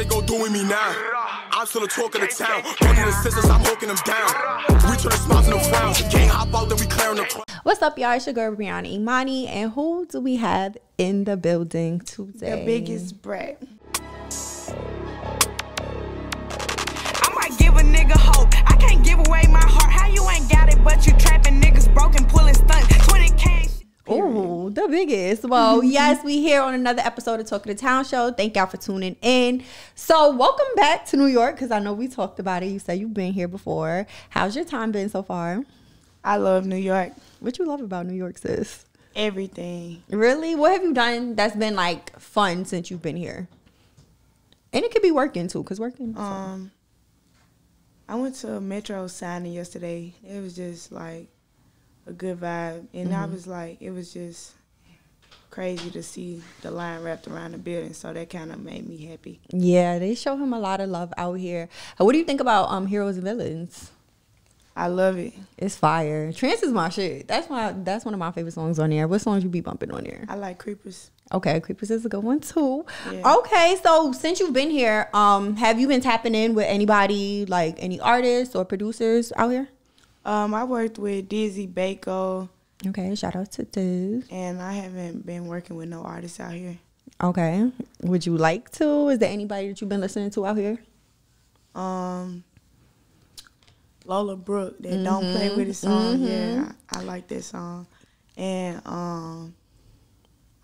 they gon' do with me now? I'm still the talk of the town. Don't need I'm hooking them down. We turn the smiles into frowns. Gang hop out, then we clearing the crowd. What's up, y'all? It's your girl Briana Imani, and who do we have in the building today? The biggest brat. I might give a nigga hope. I can't give away my heart. How you ain't got it, but you trapping niggas broken, pulling stunts. 20k. Ooh, the biggest. Well, yes, we here on another episode of Talk of the Town Show. Thank y'all for tuning in. So, welcome back to New York because I know we talked about it. You said you've been here before. How's your time been so far? I love New York. What you love about New York, sis? Everything. Really? What have you done that's been like fun since you've been here? And it could be working too, cause working. Um, I went to Metro signing yesterday. It was just like a good vibe, and I was like, it was just crazy to see the line wrapped around the building. So that kind of made me happy. yeah, they show him a lot of love out here. Uh, What do you think about um heroes and villains? I love it. It's fire. Trance is my shit. That's my that's one of my favorite songs on there. What songs you be bumping on there? I like creepers. Okay, Creepers is a good one too. Yeah. Okay, so since you've been here, um, have you been tapping in with anybody like any artists or producers out here? Um, I worked with Dizzy Banko. Okay, shout out to Diz. and I haven't been working with no artists out here. Okay, would you like to? Is there anybody that you've been listening to out here? Um, Lola Brooke, that don't play with the song. Yeah, I, I like that song, and um,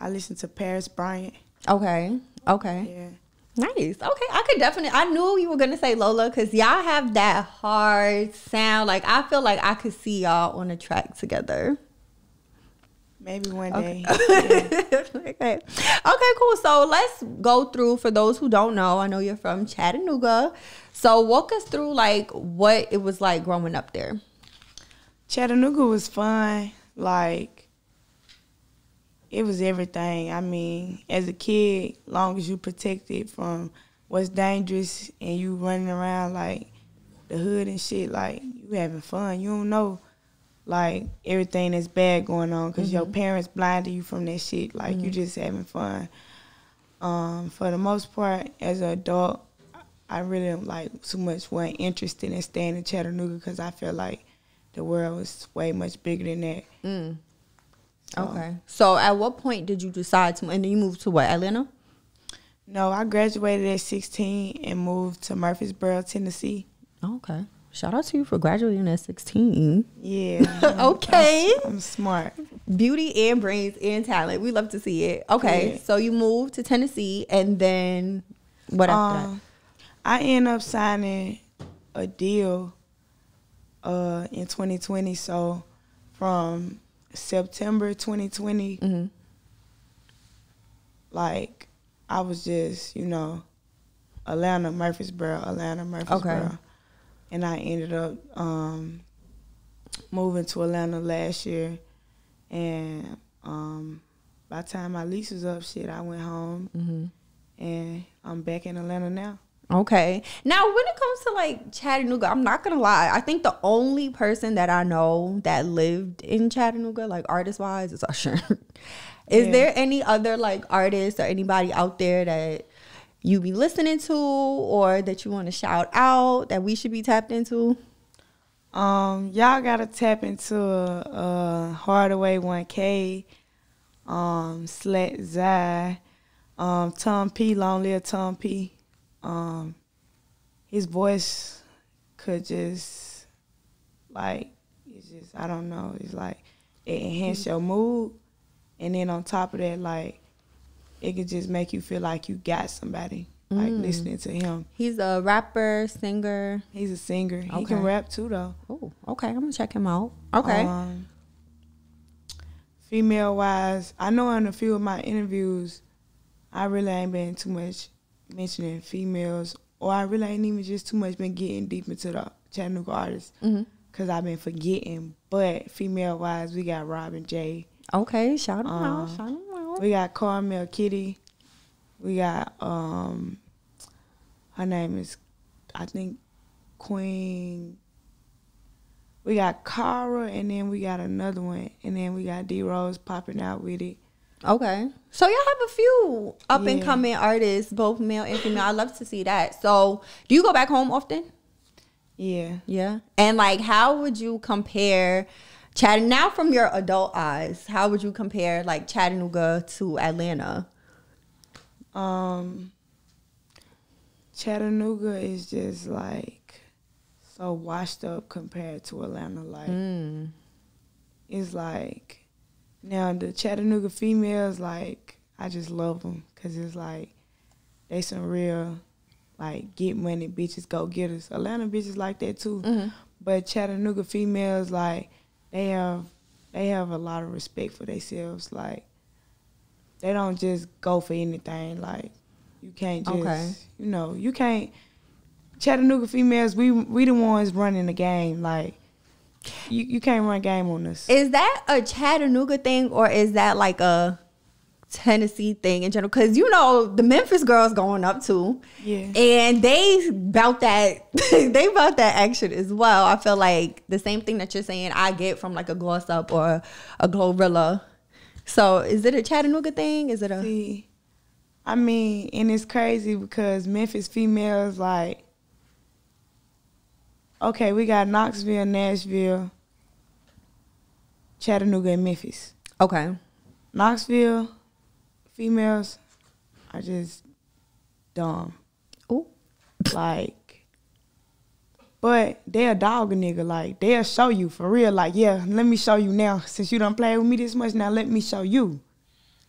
I listen to Paris Bryant. Okay, okay. Yeah. Nice. Okay, I could definitely. I knew you were gonna say Lola because y'all have that hard sound. Like I feel like I could see y'all on a track together. Maybe one Okay. day. Yeah. okay. Okay, cool. So let's go through for those who don't know. I know you're from Chattanooga. So walk us through like what it was like growing up there. Chattanooga was fun. Like, it was everything. I mean, as a kid, long as you protected from what's dangerous and you running around like the hood and shit, like you having fun. You don't know like everything that's bad going on because your mm-hmm. parents blinded you from that shit. Like you mm-hmm. just having fun. Um, for the most part, as an adult, I really like too much wasn't interested in staying in Chattanooga because I feel like the world was way much bigger than that. Mm. Okay. So at what point did you decide to and then you moved to what, Atlanta? No, I graduated at 16 and moved to Murfreesboro, Tennessee. Okay. Shout out to you for graduating at 16. Yeah. Okay. I'm, I'm smart. Beauty and brains and talent. We love to see it. Okay. Yeah. So you moved to Tennessee and then what after Um, I ended up signing a deal uh, in 2020. So from September 2020, Mhm. like I was just, you know, Atlanta, Murfreesboro, Atlanta, Murfreesboro. And I ended up um, moving to Atlanta last year. And um, by the time my lease was up, shit, I went home that? hmm and I'm back in Atlanta now. Okay. Now, when it comes to like Chattanooga, I'm not gonna lie. I think the only person that I know that lived in Chattanooga, like artist wise, is Usher. is Yeah. there any other like artists or anybody out there that you be listening to or that you want to shout out that we should be tapped into? Um, y'all gotta tap into uh, Hardaway 1K, um, Slet Zai, um, Tom P, Long Live Tom P. Um, his voice could just like it's just I don't know. It's like it enhance your mood, and then on top of that, like it could just make you feel like you got somebody. Like listening to him. He's a rapper, singer. He's a singer. He can rap too, though. Oh, okay. I'm gonna check him out. Okay. Um, female wise, I know in a few of my interviews, I really ain't been too much mentioning females, or I really ain't even just too much been getting deep into the Chattanooga artists, hmm cause I've been forgetting. But female wise, we got Robin J, Okay. Shout out. Um, Shout him out. we got Carmel Kitty, we got um, her name is, I think, Queen. We got Cara, and then we got another one, and then we got D Rose popping out with it. Okay. So y'all have a few up and Yeah. coming artists, both male and female. I love to see that. So do you go back home often? Yeah. Yeah. And like how would you compare Chattanooga now from your adult eyes, how would you compare like Chattanooga to Atlanta? Um, Chattanooga is just like so washed up compared to Atlanta. Like Mm. it's like now the Chattanooga females like I just love them because it's like they some real like get money bitches go getters. Atlanta bitches like that too, Mhm. but Chattanooga females like they have they have a lot of respect for themselves. Like they don't just go for anything. Like you can't just Okay. you know you can't. Chattanooga females, we we the ones running the game. Like you, you can't run game on us. Is that a Chattanooga thing or is that like a Tennessee thing in general? Because you know the Memphis girls going up too, Yeah. and they bout that they bout that action as well. I feel like the same thing that you're saying I get from like a Gloss Up or a Glorilla. So is it a Chattanooga thing? Is it a See, I mean, and it's crazy because Memphis females like, okay, we got Knoxville, Nashville, Chattanooga, and Memphis. okay? Knoxville females are just dumb, Ooh. like, but they'll dog a nigga. Like they'll show you for real. Like, yeah, let me show you now. Since you don't play with me this much, now let me show you.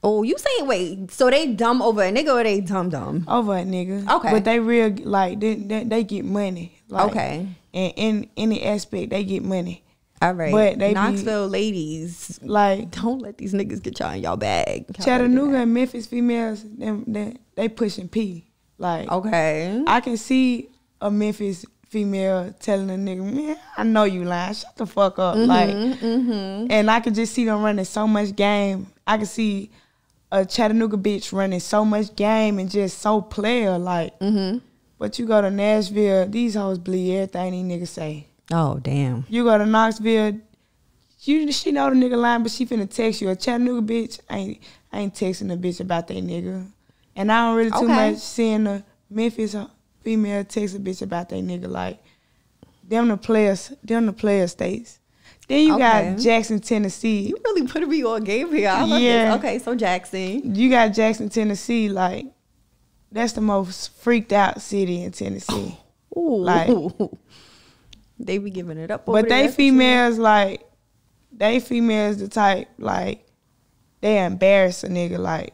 Oh, you saying wait? So they dumb over a nigga or they dumb dumb? over a nigga. Okay. But they real like they they, they get money. Like, Okay. And in any aspect they get money. All right, But they be- Knoxville ladies, Like don't let these niggas get y'all in y'all bag. Chattanooga and Memphis females, them they, they pushing P. Like Okay. I can see a Memphis female telling a nigga, man, I know you lying. Shut the fuck up. Mm-hmm, like mm-hmm. and I could just see them running so much game. I could see a Chattanooga bitch running so much game and just so player like. Mm-hmm. But you go to Nashville, these hoes believe everything these niggas say. Oh damn. You go to Knoxville, you she know the nigga lying, but she finna text you. A Chattanooga bitch ain't ain't texting a bitch about that nigga. And I don't really too Okay. much seeing a Memphis female text a bitch about that nigga. Like them the players, them the player states. Then you Okay. got Jackson, Tennessee. You really put me on game here. Yeah. this. Okay, so Jackson. You got Jackson, Tennessee. Like that's the most freaked out city in Tennessee. Ooh. Like- they be giving it up. Over But they that's what you- females like they females the type like they embarrass a nigga like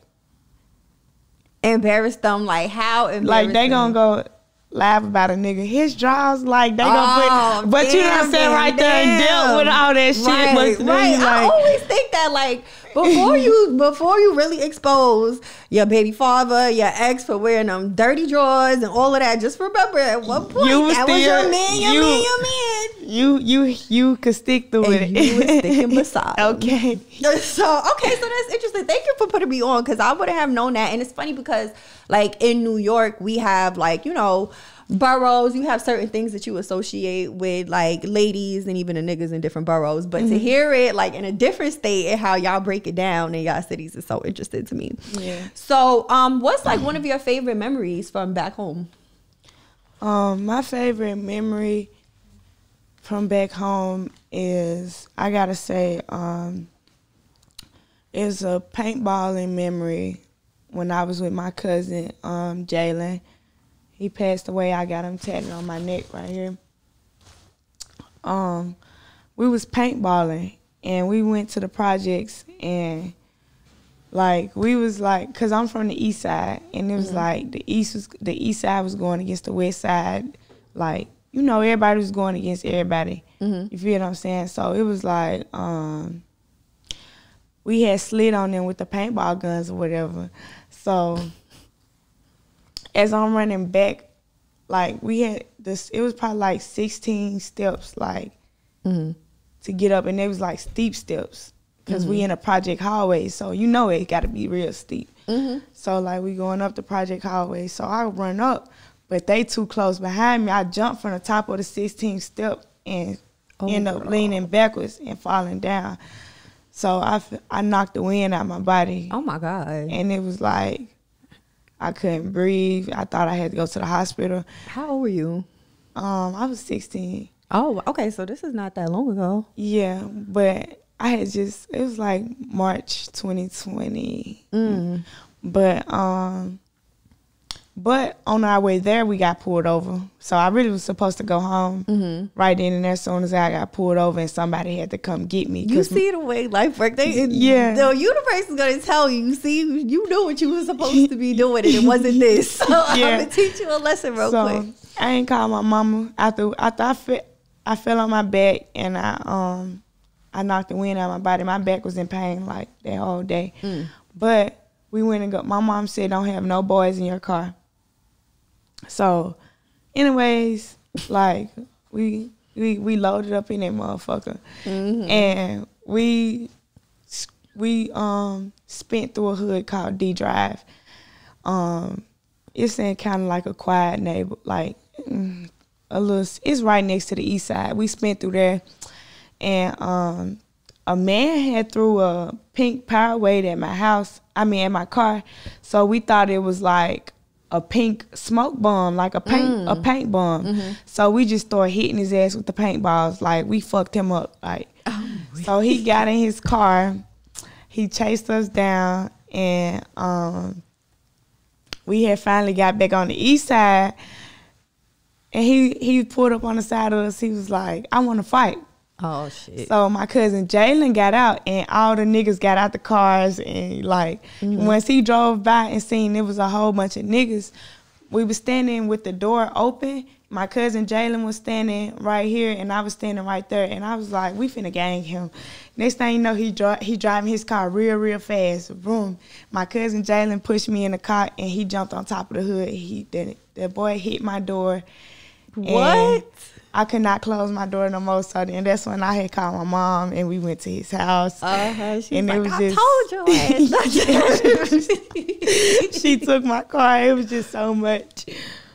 embarrass them. Like how like they gonna go laugh about a nigga his draws like they Oh, gonna put oh, but you know what I'm saying right there and damn. dealt with all that shit Right, but right. you I always think that like before you before you really expose your baby father, your ex for wearing them dirty drawers and all of that, just remember at one point You was that was still- your man, your you- man, your man. you you you could stick through And it you was sticking beside okay So okay, so that's interesting. Thank you for putting me on because I wouldn't have known that. And it's funny because like in New York, we have like you know boroughs. You have certain things that you associate with like ladies and even the niggas in different boroughs. But to hear it like in a different state and how y'all break it down in y'all cities is so interesting to me. Yeah. So um, what's like one of your favorite memories from back home? Um, my favorite memory from back home is I gotta say, um, is a paintballing memory when I was with my cousin, um, Jalen. He passed away. I got him tatted on my neck right here. Um, we was paintballing and we went to the projects and like we was like because i'm from the east side and it was like the east was the east side was going against the west side. Like you know everybody was going against everybody. You feel what i'm saying? So it was like um we had slid on them with the paintball guns or whatever. So as i'm running back like we had this it was probably like 16 steps like mm-hmm. to get up, and it was like steep steps because we mm-hmm. in a project hallway, so you know it got to be real steep. Mm-hmm. So like we going up the project hallway, so I run up, but they too close behind me. I jump from the top of the 16 step and Oh, end up leaning backwards and falling down. So I, f- I knocked the wind out of my body, Oh my god. and it was like I couldn't breathe. I thought I had to go to the hospital. How old were you? Um, I was 16. Oh, okay. So this is not that long ago. Yeah, but I had just it was like March 2020. Mm. But um but on our way there we got pulled over. So I really was supposed to go home Mm-hmm. right then and there as soon as I got pulled over and somebody had to come get me. You see the way life works. They, Yeah. The universe is gonna tell you. You see, you knew what you were supposed to be doing, and it wasn't this. So I'm Yeah. gonna teach you a lesson real so quick. I ain't called my mama after after I fe- I fell on my back and I um I knocked the wind out of my body. My back was in pain like that whole day. Mm. But we went and got my mom said don't have no boys in your car. So anyways, like we we we loaded up in that motherfucker. Mm-hmm. And we we um spent through a hood called D Drive. Um it's in kind of like a quiet neighbor, like mm, a little. It's right next to the east side. We spent through there, and um, a man had threw a pink power weight at my house. I mean, at my car. So we thought it was like a pink smoke bomb, like a paint a paint bomb. So we just started hitting his ass with the paintballs. Like we fucked him up. Like so he got in his car. He chased us down, and um, we had finally got back on the east side. And he he pulled up on the side of us. He was like, "I want to fight." Oh shit. So my cousin Jalen got out, and all the niggas got out the cars, and like mm-hmm. once he drove by and seen it was a whole bunch of niggas, we was standing with the door open. My cousin Jalen was standing right here, and I was standing right there, and I was like, "We finna gang him." Next thing you know, he dri- he driving his car real real fast. Boom! My cousin Jalen pushed me in the car, and he jumped on top of the hood. He did it. That boy hit my door. What? I could not close my door no more. So then that's when I had called my mom and we went to his house. Uh-huh. She And was it was I just- told ass. she took my car. It was just so much.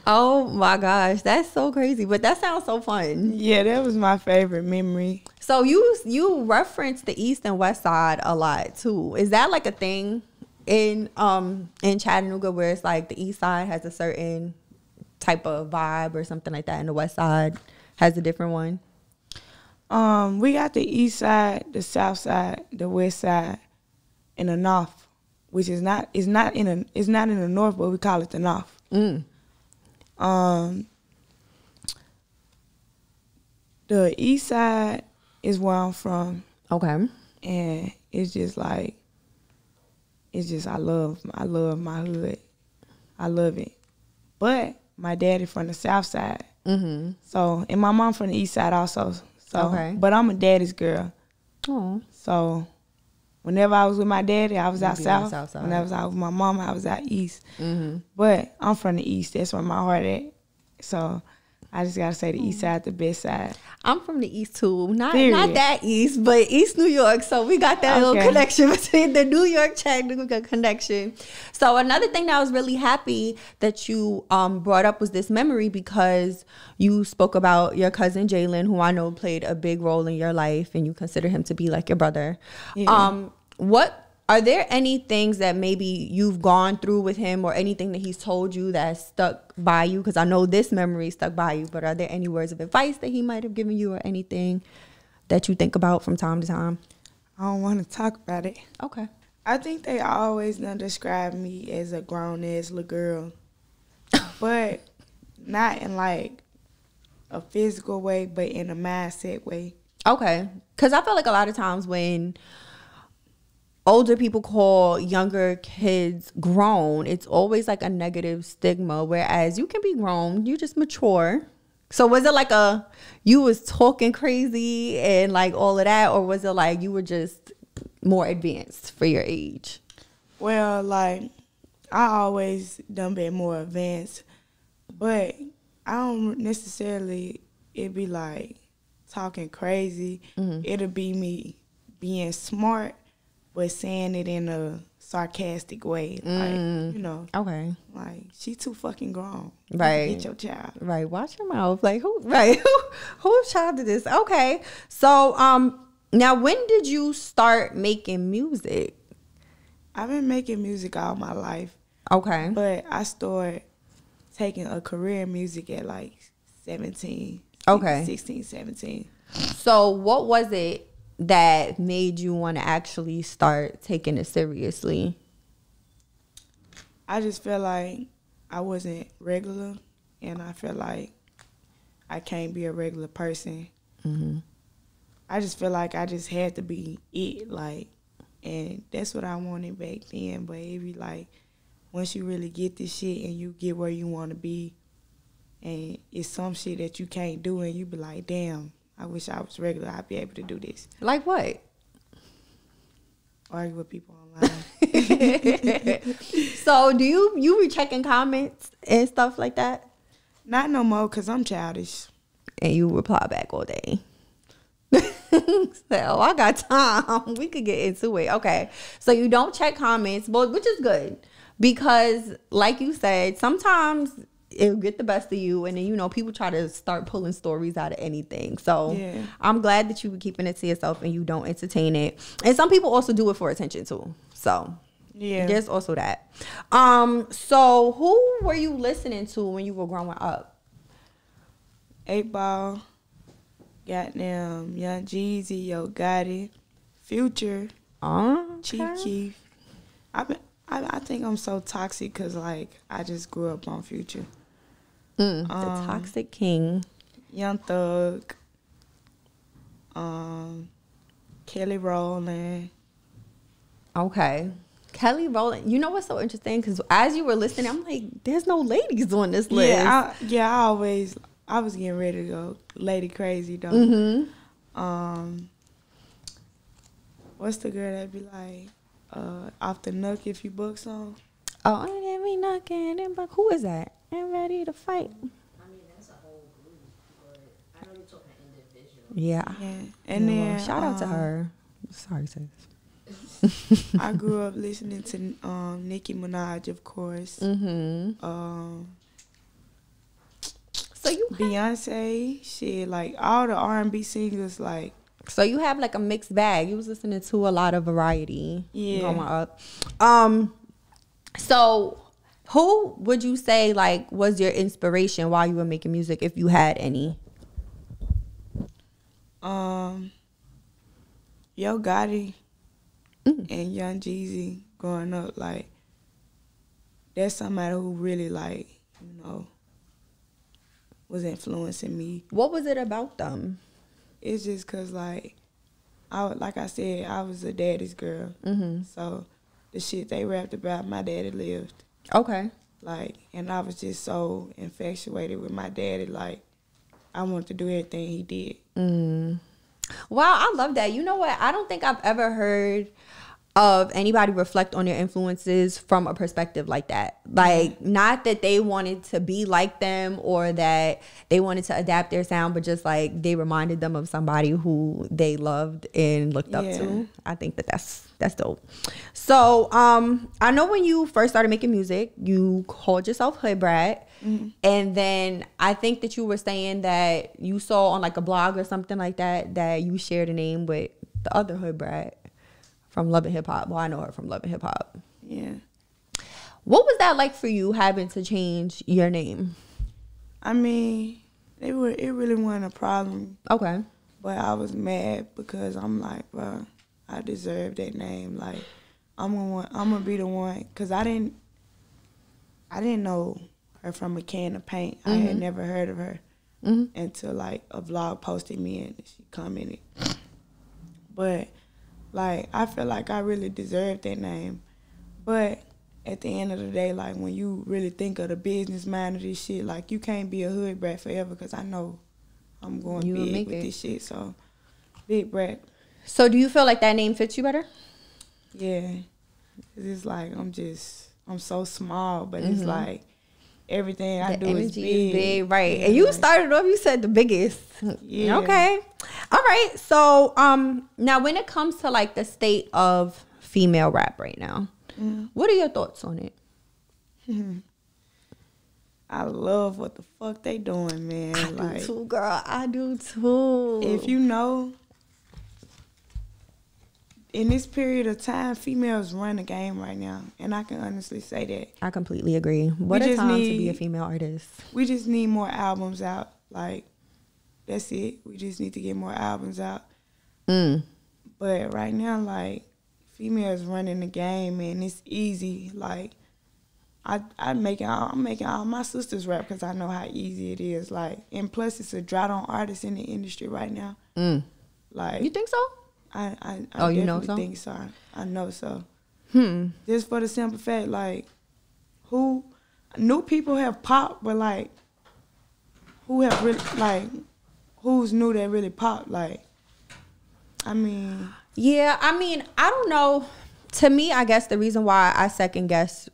oh my gosh, that's so crazy. But that sounds so fun. Yeah, that was my favorite memory. So you you reference the east and west side a lot too. Is that like a thing in um in Chattanooga where it's like the east side has a certain type of vibe or something like that, and the west side has a different one? Um, we got the east side, the south side, the west side, and the north, which is not is not in a it's not in the north, but we call it the north. Mm. Um, the east side is where I'm from. Okay. and it's just like it's just I love I love my hood. I love it. But my daddy from the south side. Mm-hmm. So and my mom from the east side also. So Okay. but I'm a daddy's girl. Oh. So whenever I was with my daddy, I was out be on the south. south side. Whenever I was out with my mom, I was out east. Mm-hmm. But I'm from the east. That's where my heart at. So I just gotta say the Mm. east side the best side. I'm from the east too. Not not that east, but East New York. So we got that little connection between the New York Chattanooga connection. So another thing that I was really happy that you um brought up was this memory because you spoke about your cousin Jalen, who I know played a big role in your life, and you consider him to be like your brother. Yeah. Um, what are there any things that maybe you've gone through with him or anything that he's told you that stuck by you? Because I know this memory stuck by you, but are there any words of advice that he might have given you or anything that you think about from time to time? I don't wanna talk about it. Okay. I think they always done describe me as a grown ass little girl, but not in like a physical way, but in a mindset way. Okay. Because I feel like a lot of times when older people call younger kids grown, it's always like a negative stigma. Whereas you can be grown, you just mature. So was it like a you was talking crazy and like all of that, or was it like you were just more advanced for your age? Well, like I always done been more advanced, but I don't necessarily it be like talking crazy. Mm-hmm. It'll be me being smart, but saying it in a sarcastic way, like you know. Okay. Like she too fucking grown. Right. Get your child. Right. Watch your mouth. Like who right, who whose child did this? Okay. So um now when did you start making music? I've been making music all my life, Okay. but I started taking a career in music at like 17. Okay. 16, 17. So what was it that made you want to actually start taking it seriously? I just felt like I wasn't regular, and I feel like I can't be a regular person. Mm-hmm. I just feel like I just had to be it, like, and that's what I wanted back then. But it be like, once you really get this shit and you get where you want to be, and it's some shit that you can't do, and you be like, damn, I wish I was regular. I'd be able to do this. Like what? Argue with people online. So do you you be checking comments and stuff like that? Not no more, cause I'm childish. And you reply back all day. so I got time. We could get into it. Okay. So you don't check comments, but which is good. Because like you said, sometimes it'll get the best of you and then you know people try to start pulling stories out of anything. So Yeah. I'm glad that you were keeping it to yourself and you don't entertain it. And some people also do it for attention too. So Yeah. there's also that. Um, so who were you listening to when you were growing up? Eight Ball, goddamn Young Jeezy, Yo Gotti, Future, Oh, Chief Keef. I been, I I think I'm so toxic because like I just grew up on Future, Mm, the Um, Toxic King. Young Thug, um, Kelly Rowland. Okay. Kelly Rowland. You know what's so interesting? Because as you were listening, I'm like, there's no ladies on this list. Yeah, I, yeah. I always I was getting ready to go lady crazy though. mm-hmm. Um, what's the girl that be like uh, off the nook if you book song? Oh, and then we knocking and but who is that? I'm ready to fight. I mean, that's a whole group, but I know you're talking individual. Yeah. Yeah, and Yeah, well, then shout out to um, her. Sorry, sis. I grew up listening to um, Nicki Minaj, of course. Mm-hmm. Um, So you Beyonce, shit, like all the R and B singers, like So you have like a mixed bag. You was listening to a lot of variety Yeah. growing up. Um so who would you say like was your inspiration while you were making music if you had any? um, Yo Gotti Mm. and Young Jeezy growing up. Like that's somebody who really like you know was influencing me. What was it about them? It's just cause like I like I said I was a daddy's girl, Mhm. so the shit they rapped about my daddy lived. Okay. Like, and I was just so infatuated with my daddy. Like, I wanted to do everything he did. Mm. Wow, I love that. You know what? I don't think I've ever heard of anybody reflect on their influences from a perspective like that. Like, not that they wanted to be like them or that they wanted to adapt their sound, but just like they reminded them of somebody who they loved and looked up to. I think that that's that's dope. So, um, I know when you first started making music, you called yourself Hood Bratt. And then I think that you were saying that you saw on like a blog or something like that that you shared a name with the other Hood Brat from Love and Hip Hop. Well, I know her from Love and Hip Hop. Yeah. What was that like for you having to change your name? I mean, it were it really wasn't a problem, Okay. but I was mad because I'm like, bro, I deserve that name. Like, I'm gonna I'm gonna be the one because I didn't I didn't know her from a can of paint. I had never heard of her Mhm. until like a vlog posted me and she commented. But like I feel like I really deserve that name. But at the end of the day, like when you really think of the business mind of this shit, like you can't be a hood brat forever because I know I'm going You big with it. this shit. So Big Bratt, So, do you feel like that name fits you better? Yeah. It's like I'm just I'm so small, but it's like everything I Mm-hmm. do is big. big, right? Yeah, and you started off. You said the biggest. Yeah. Okay. All right. So, um, now when it comes to like the state of female rap right now, Mm. what are your thoughts on it? I love what the fuck they doing, man. I like do too, girl. I do too. if you know in this period of time, females run the game right now, and I can honestly say that I completely agree. What a just time to be a female artist. we just need more albums out. Like that's it. We just need to get more albums out. Mm. But right now, like females running the game, and it's easy. Like I, I make all, I'm making all my sisters rap because I know how easy it is. Like, and plus, it's a drought on artists in the industry right now. Mm. Like, You think so? I, I, I Oh, you know so? think so. I, I know so. Hmm. Just for the simple fact, like, who new people have popped, but like, who have really like, who's new that really popped? Like, I mean, Yeah, I mean, I don't know. To me, I guess the reason why I second guess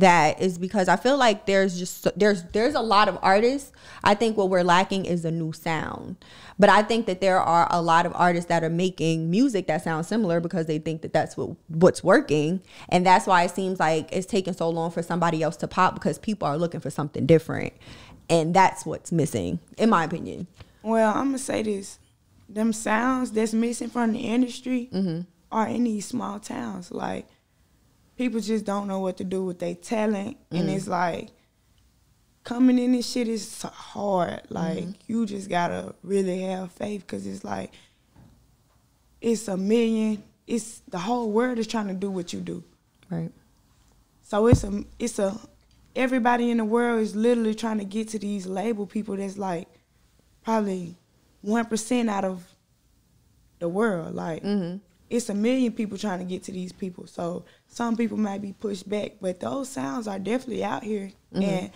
that is because I feel like there's just there's there's a lot of artists. I think what we're lacking is a new sound. But I think that there are a lot of artists that are making music that sounds similar because they think that that's what what's working, and that's why it seems like it's taking so long for somebody else to pop because people are looking for something different, and that's what's missing, in my opinion. well, I'm gonna say this: them sounds that's missing from the industry mm-hmm. are in these small towns. Like, people just don't know what to do with their talent, and mm. it's like coming in this shit is hard. Like mm-hmm. you just gotta really have faith because it's like it's a million. It's the whole world is trying to do what you do. Right. So it's a it's a everybody in the world is literally trying to get to these label people that's like probably one percent out of the world. Like mm-hmm. It's a million people trying to get to these people. So some people might be pushed back, but those sounds are definitely out here. Mm-hmm. And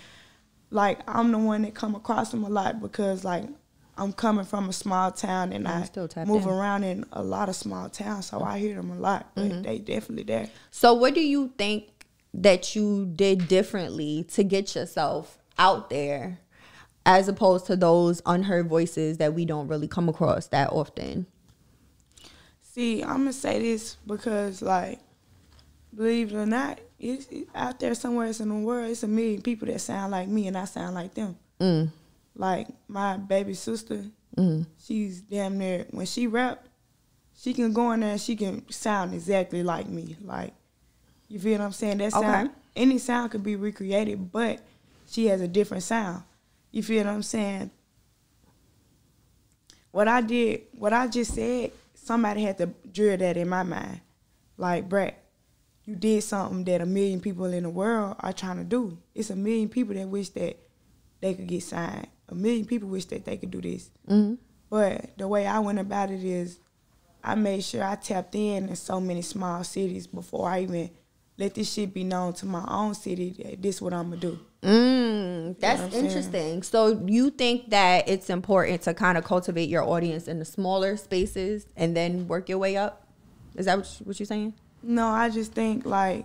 like I'm the one that come across them a lot because like I'm coming from a small town and I'm I move in. around in a lot of small towns, so I hear them a lot. But mm-hmm. they definitely there. So, what do you think that you did differently to get yourself out there, as opposed to those unheard voices that we don't really come across that often? See, I'm gonna say this because, like, believe it or not, it's it- out there somewhere else in the world. It's a million people that sound like me, and I sound like them. Mm. Like my baby sister, Mm. she's damn near when she rap, she can go in there and she can sound exactly like me. Like, you feel what I'm saying? That sound, Okay. any sound could be recreated, but she has a different sound. You feel what I'm saying? What I did, what I just said, somebody had to drill that in my mind. Like, Brett, you did something that a million people in the world are trying to do. It's a million people that wish that they could get signed. A million people wish that they could do this. Mm-hmm. But the way I went about it is I made sure I tapped in in so many small cities before I even let this shit be known to my own city that this what I'm gonna do. Mm, that's I'm saying? interesting. So, you think that it's important to kind of cultivate your audience in the smaller spaces and then work your way up? Is that what, you're saying? No, I just think like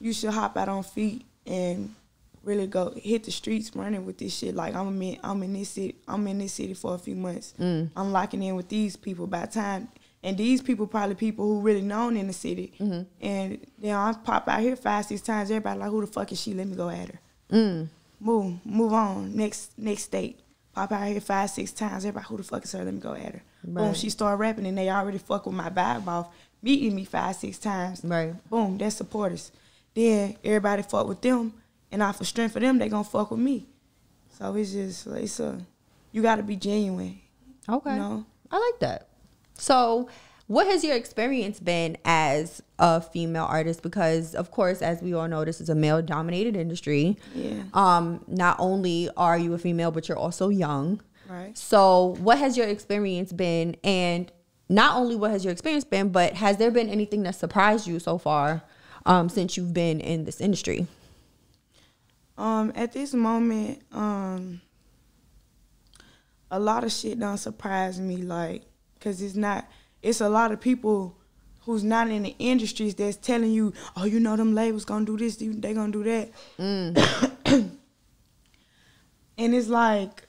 you should hop out on feet and really go hit the streets running with this shit. Like I'm in, I'm in this city, I'm in this city for a few months. Mm. I'm locking in with these people by the time, and these people probably people who really known in the city. Mm-hmm. And then I pop out here five, six times. Everybody like, who the fuck is she? Let me go at her. Mm. Move, move on. Next, next state. Pop out here five, six times. Everybody, who the fuck is her? Let me go at her. Boom, she start rapping, and they already fuck with my vibe off, meeting me five, six times. Right. Boom, that's supporters. Then everybody fuck with them, and off the strength of them, they gonna fuck with me. So it's just, it's a, you gotta be genuine. Okay. You know? I like that. So, what has your experience been as a female artist? Because, of course, as we all know, this is a male dominated industry. Yeah. Um, not only are you a female, but you're also young. Right. So, what has your experience been? And not only what has your experience been, but has there been anything that surprised you so far um, since you've been in this industry? Um, at this moment, um, a lot of shit don't surprise me, like, cause it's not. It's a lot of people who's not in the industries that's telling you, oh, you know, them labels gonna do this, they gonna do that, and it's like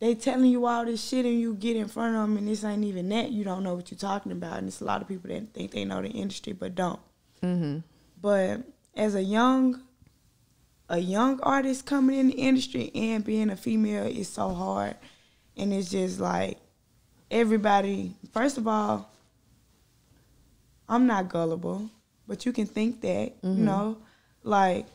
they telling you all this shit, and you get in front of them, and this ain't even that. You don't know what you're talking about, and it's a lot of people that think they know the industry but don't. Mm-hmm. But as a young a young artist coming in the industry and being a female is so hard. And it's just like everybody first of all, I'm not gullible, but you can think that, Mm-hmm. you know, like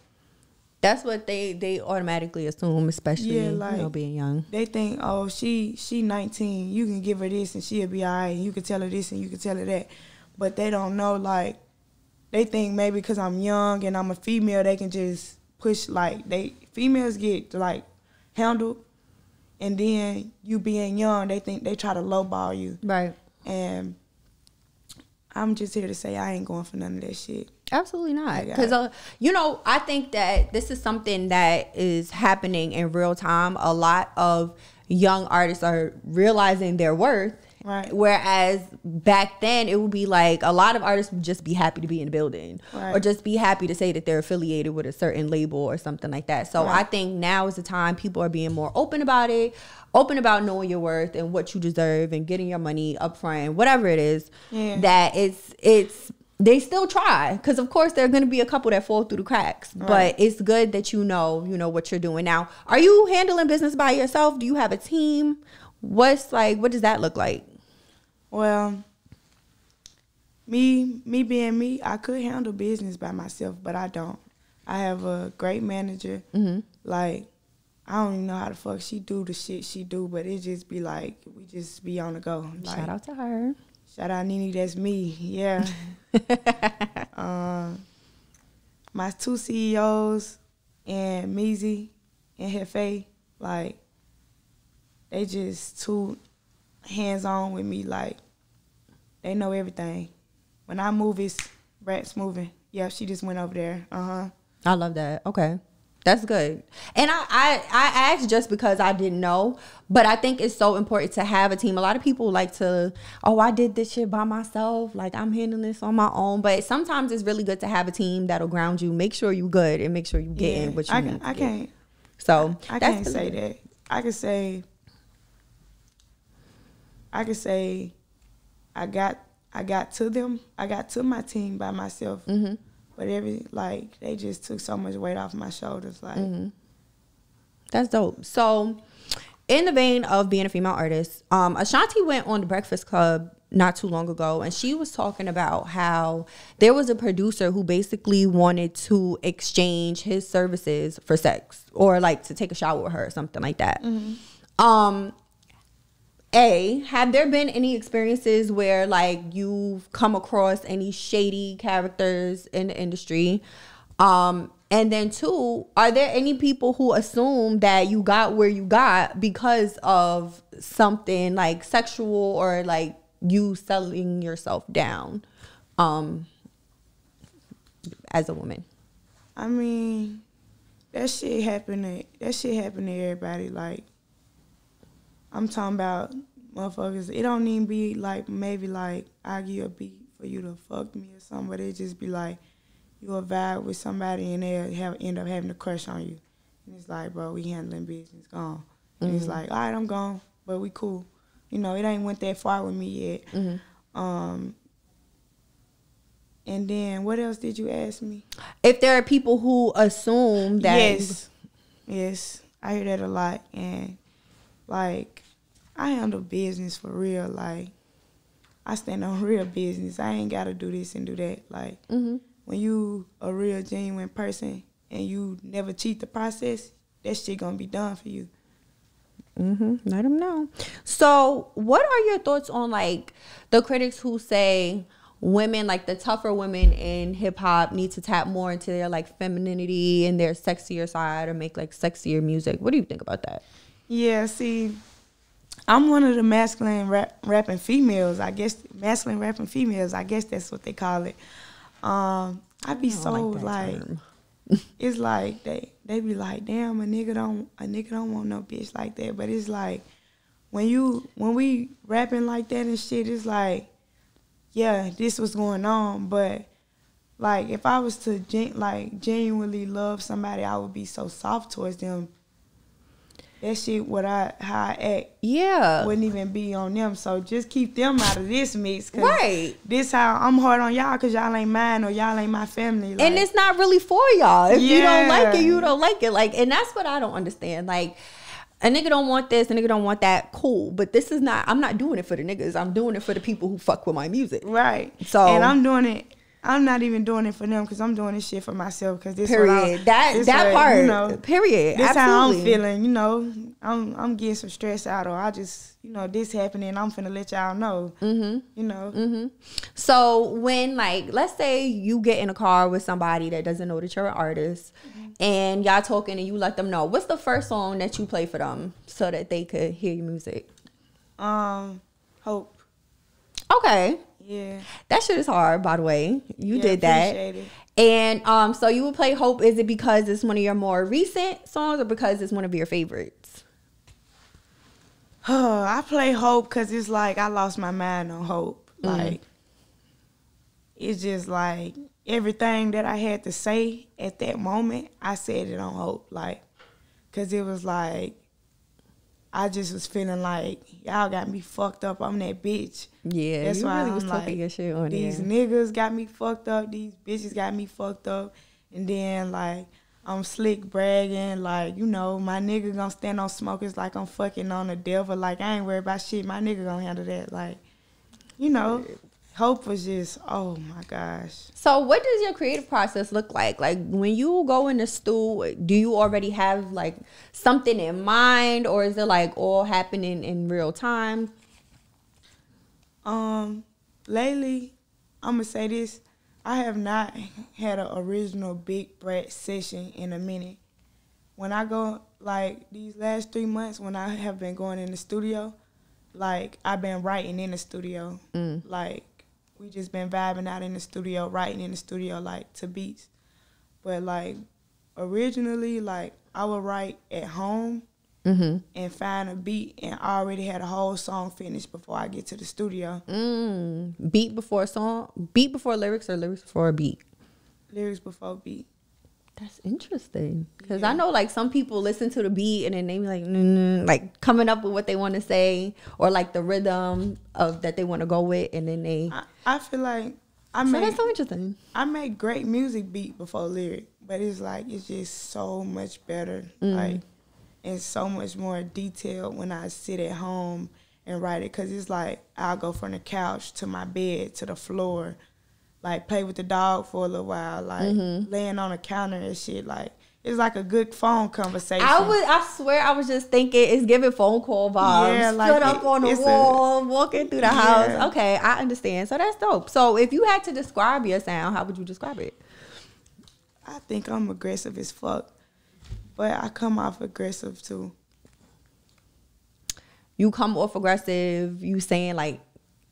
That's what they they automatically assume, especially Yeah, you know being young. they think, oh, she she 19, you can give her this and she'll be all right. And you can tell her this and you can tell her that, but they don't know like they think maybe because I'm young and I'm a female, they can just push like they females get like handled, and then you being young, they think they try to lowball you, Right. and I'm just here to say I ain't going for none of that shit. Absolutely not. Because, uh, you know, I think that this is something that is happening in real time. A lot of young artists are realizing their worth. Right. Whereas back then, it would be like a lot of artists would just be happy to be in the building Right. or just be happy to say that they're affiliated with a certain label or something like that. So Right. I think now is the time people are being more open about it, open about knowing your worth and what you deserve and getting your money up front, whatever it is. Yeah. That it's, it's, they still try because of course there are going to be a couple that fall through the cracks but it's good that you know you know what you're doing now are you handling business by yourself do you have a team what's like what does that look like Well, me me being me, I could handle business by myself, but I don't. I have a great manager. Mm-hmm. Like, I don't even know how the fuck she do the shit she do, but it just be like we just be on the go. Like, shout out to her shout out Nene, that's me. Yeah. um, my two CEOs and Meezy and Hefe, like, they just too hands on with me. Like, they know everything. When I move, it's Bratt's moving. Yeah, she just went over there. Uh huh. i love that okay that's good and I, I i asked just because i didn't know but i think it's so important to have a team a lot of people like to oh i did this shit by myself like i'm handling this on my own but sometimes it's really good to have a team that'll ground you make sure you're good and make sure you get in what you I, need I can't. so I that's can't say that. I can say. I can say, I got I got to them. I got to my team by myself. Mhm. But every like they just took so much weight off my shoulders. Like Mm-hmm. That's dope. So, in the vein of being a female artist, um, Ashanti went on the Breakfast Club not too long ago, and she was talking about how there was a producer who basically wanted to exchange his services for sex or like to take a shower with her or something like that. Um, a, have there been any experiences where like you've come across any shady characters in the industry? Um, and then two, are there any people who assume that you got where you got because of something like sexual or like you selling yourself down um as a woman? I mean, that shit happened to that shit happened to everybody. Like I'm talking about motherfuckers. It don't even be like maybe like I give a beat for you to fuck me or something, but it just be like you a vibe with somebody and they have end up having a crush on you. And it's like, bro, we handling business, gone. And it's like, all right, I'm gone, but we cool. You know, it ain't went that far with me yet. Um, and then what else did you ask me? If there are people who assume that Yes, yes, I hear that a lot, and like I handle business for real. Like I stand on real business. I ain't gotta do this and do that. Like Mhm. when you a real genuine person and you never cheat the process, that shit gonna be done for you. Mm-hmm. Let them know. So, what are your thoughts on like the critics who say women, like the tougher women in hip hop, need to tap more into their like femininity and their sexier side or make like sexier music? What do you think about that? Yeah, see, I'm one of the masculine rap, rapping females. I guess masculine rapping females. I guess that's what they call it. Um, I be so like like, it's like they they be like, damn, a nigga don't a nigga don't want no bitch like that. But it's like when you when we rapping like that and shit, it's like, yeah, this was going on. But like if I was to gen- like genuinely love somebody, I would be so soft towards them. That shit, what I how I act Yeah. wouldn't even be on them. So just keep them out of this mix. 'cause Right. This how I'm hard on y'all because y'all ain't mine or y'all ain't my family. and it's not really for y'all. If you don't like it, you don't like it. Like, and that's what I don't understand. Like, a nigga don't want this, a nigga don't want that. Cool, but this is not. I'm not doing it for the niggas. I'm doing it for the people who fuck with my music. Right. So- and I'm doing it. I'm not even doing it for them because I'm doing this shit for myself. Because this what I- Period. That this that what, part. You know, period. this how I'm feeling. You know, I'm I'm getting some stress out, or I just you know this happening. I'm finna let y'all know. Mm-hmm. You know. So when like let's say you get in a car with somebody that doesn't know that you're an artist and y'all talking and you let them know what's the first song that you play for them so that they could hear your music. Um, hope. Okay. Yeah. That shit is hard, by the way. You Yeah, did that. appreciate it. And um so you would play Hope is it because it's one of your more recent songs or because it's one of your favorites? I play hope because it's like I lost my mind on hope. Like it's just like everything that I had to say at that moment, I said it on hope. Like, cause it was like I just was feeling like y'all got me fucked up. I'm that bitch. Yeah, That's you why really I'm was talking like, your shit on these there. niggas got me fucked up. These bitches got me fucked up. And then like I'm slick bragging, like you know my nigga gonna stand on smokers like I'm fucking on the devil. Like I ain't worried about shit. My nigga gonna handle that. Like you know, hope was just oh my gosh. So, what does your creative process look like? Like when you go in the stool, do you already have like something in mind, or is it like all happening in real time? Um, lately, I'm gonna say this. I have not had an original Big Bratt session in a minute. When I go like these last three months, when I have been going in the studio, like I've been writing in the studio. Like we just been vibing out in the studio, writing in the studio, like to beats. But like originally, like I would write at home Mm-hmm. and find a beat, and I already had a whole song finished before I get to the studio. Mm. Beat before song, beat before lyrics, or lyrics before a beat. lyrics before beat. That's interesting because I know like some people listen to the beat and then they be like, mm, like coming up with what they want to say or like the rhythm of that they want to go with, and then they. I, I feel like I so make that's so interesting. I make great music beat before lyric, but it's like it's just so much better, like and so much more detailed when I sit at home and write it. Cause it's like I'll go from the couch to my bed to the floor, like play with the dog for a little while, like mm-hmm. laying on the counter and shit. Like it's like a good phone conversation. I was, I swear, I was just thinking it's giving phone call vibes. Yeah, like like up it- on the it's a- wall, walking through the house. Yeah. Okay, I understand. So that's dope. So if you had to describe your sound, how would you describe it? I think I'm aggressive as fuck, but I come off aggressive too. You come off aggressive. You saying like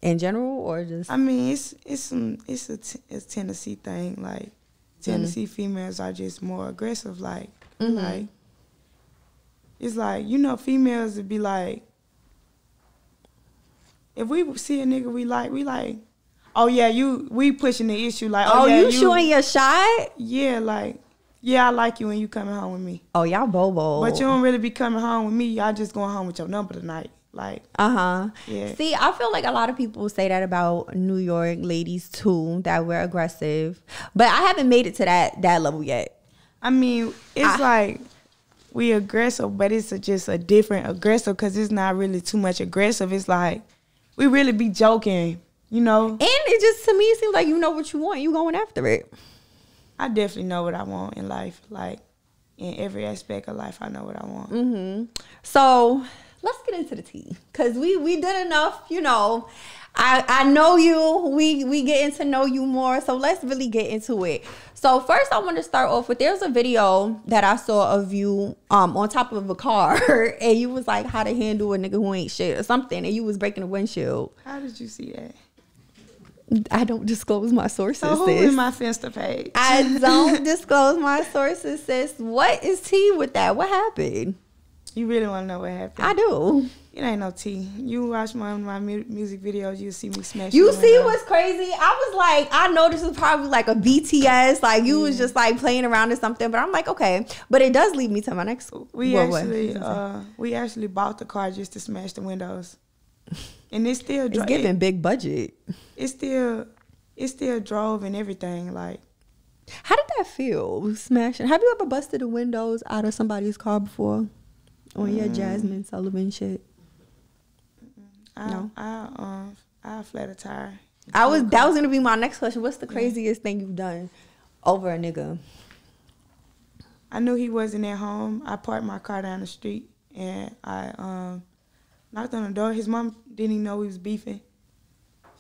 in general or just I mean, it's it's some it's a, t- a Tennessee thing. Like mm-hmm. Tennessee females are just more aggressive. Like mm-hmm. like it's like you know females would be like, if we see a nigga we like, we like, oh yeah, you we pushing the issue like, oh, oh, yeah, you, shooting your shot? yeah, like yeah, I like you when you coming home with me, Oh, y'all bobo. but you don't really be coming home with me. Y'all just going home with your number tonight. Like Uh huh. Yeah. See, I feel like a lot of people say that about New York ladies too, that we're aggressive, but I haven't made it to that that level yet. I mean, it's I- like we aggressive, but it's a, just a different aggressive because it's not really too much aggressive. It's like we really be joking, you know. And it just to me it seems like you know what you want, you going after it. I definitely know what I want in life. Like in every aspect of life, I know what I want. Mm-hmm. So let's get into the tea because we we did enough. You know, I I know you. We we getting to know you more. So let's really get into it. So first, I want to start off with there's a video that I saw of you um on top of a car, and you was like how to handle a nigga who ain't shit or something, and you was breaking the windshield. How did you see that? I don't disclose my sources. So who sis. in my Finsta page? I don't disclose my sources, sis. What is tea with that? What happened? You really want to know what happened? I do. It ain't no tea. You watch my my mu- music videos, you see me smash. You see what's crazy? I was like, I know this is probably like a BTS, like you was just like playing around or something, but I'm like, okay. But it does lead me to my next. We what- actually uh we actually bought the car just to smash the windows. And it still it's giving it, big budget. it still it still drove and everything. Like How did that feel? Smashing. Have you ever busted the windows out of somebody's car before? On your Jazmine Sullivan shit? I, No. I um I flat a tire. I was that was gonna be my next question. What's the craziest thing you've done over a nigga? I knew he wasn't at home. I parked my car down the street and I um knocked on the door. His mom didn't even know we was beefing.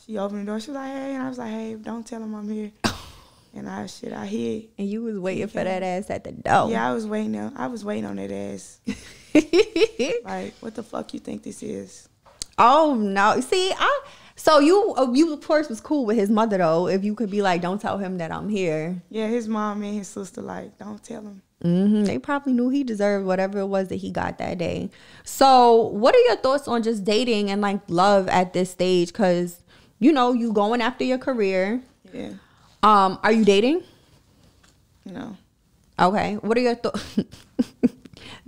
She opened the door. She was like, "Hey," and I was like, "Hey, don't tell him I'm here." and I shit, I hid. And you was waiting for that ass at the door. Yeah, I was waiting. On, I was waiting on that ass. like, what the fuck you think this is? oh no! See, I so you uh, you of course was cool with his mother though. If you could be like, don't tell him that I'm here. Yeah, his mom and his sister like, don't tell him. hmm They probably knew he deserved whatever it was that he got that day. So, what are your thoughts on just dating and like love at this stage? Because you know you going after your career. Yeah, Um, are you dating? no. Okay. What are your thoughts?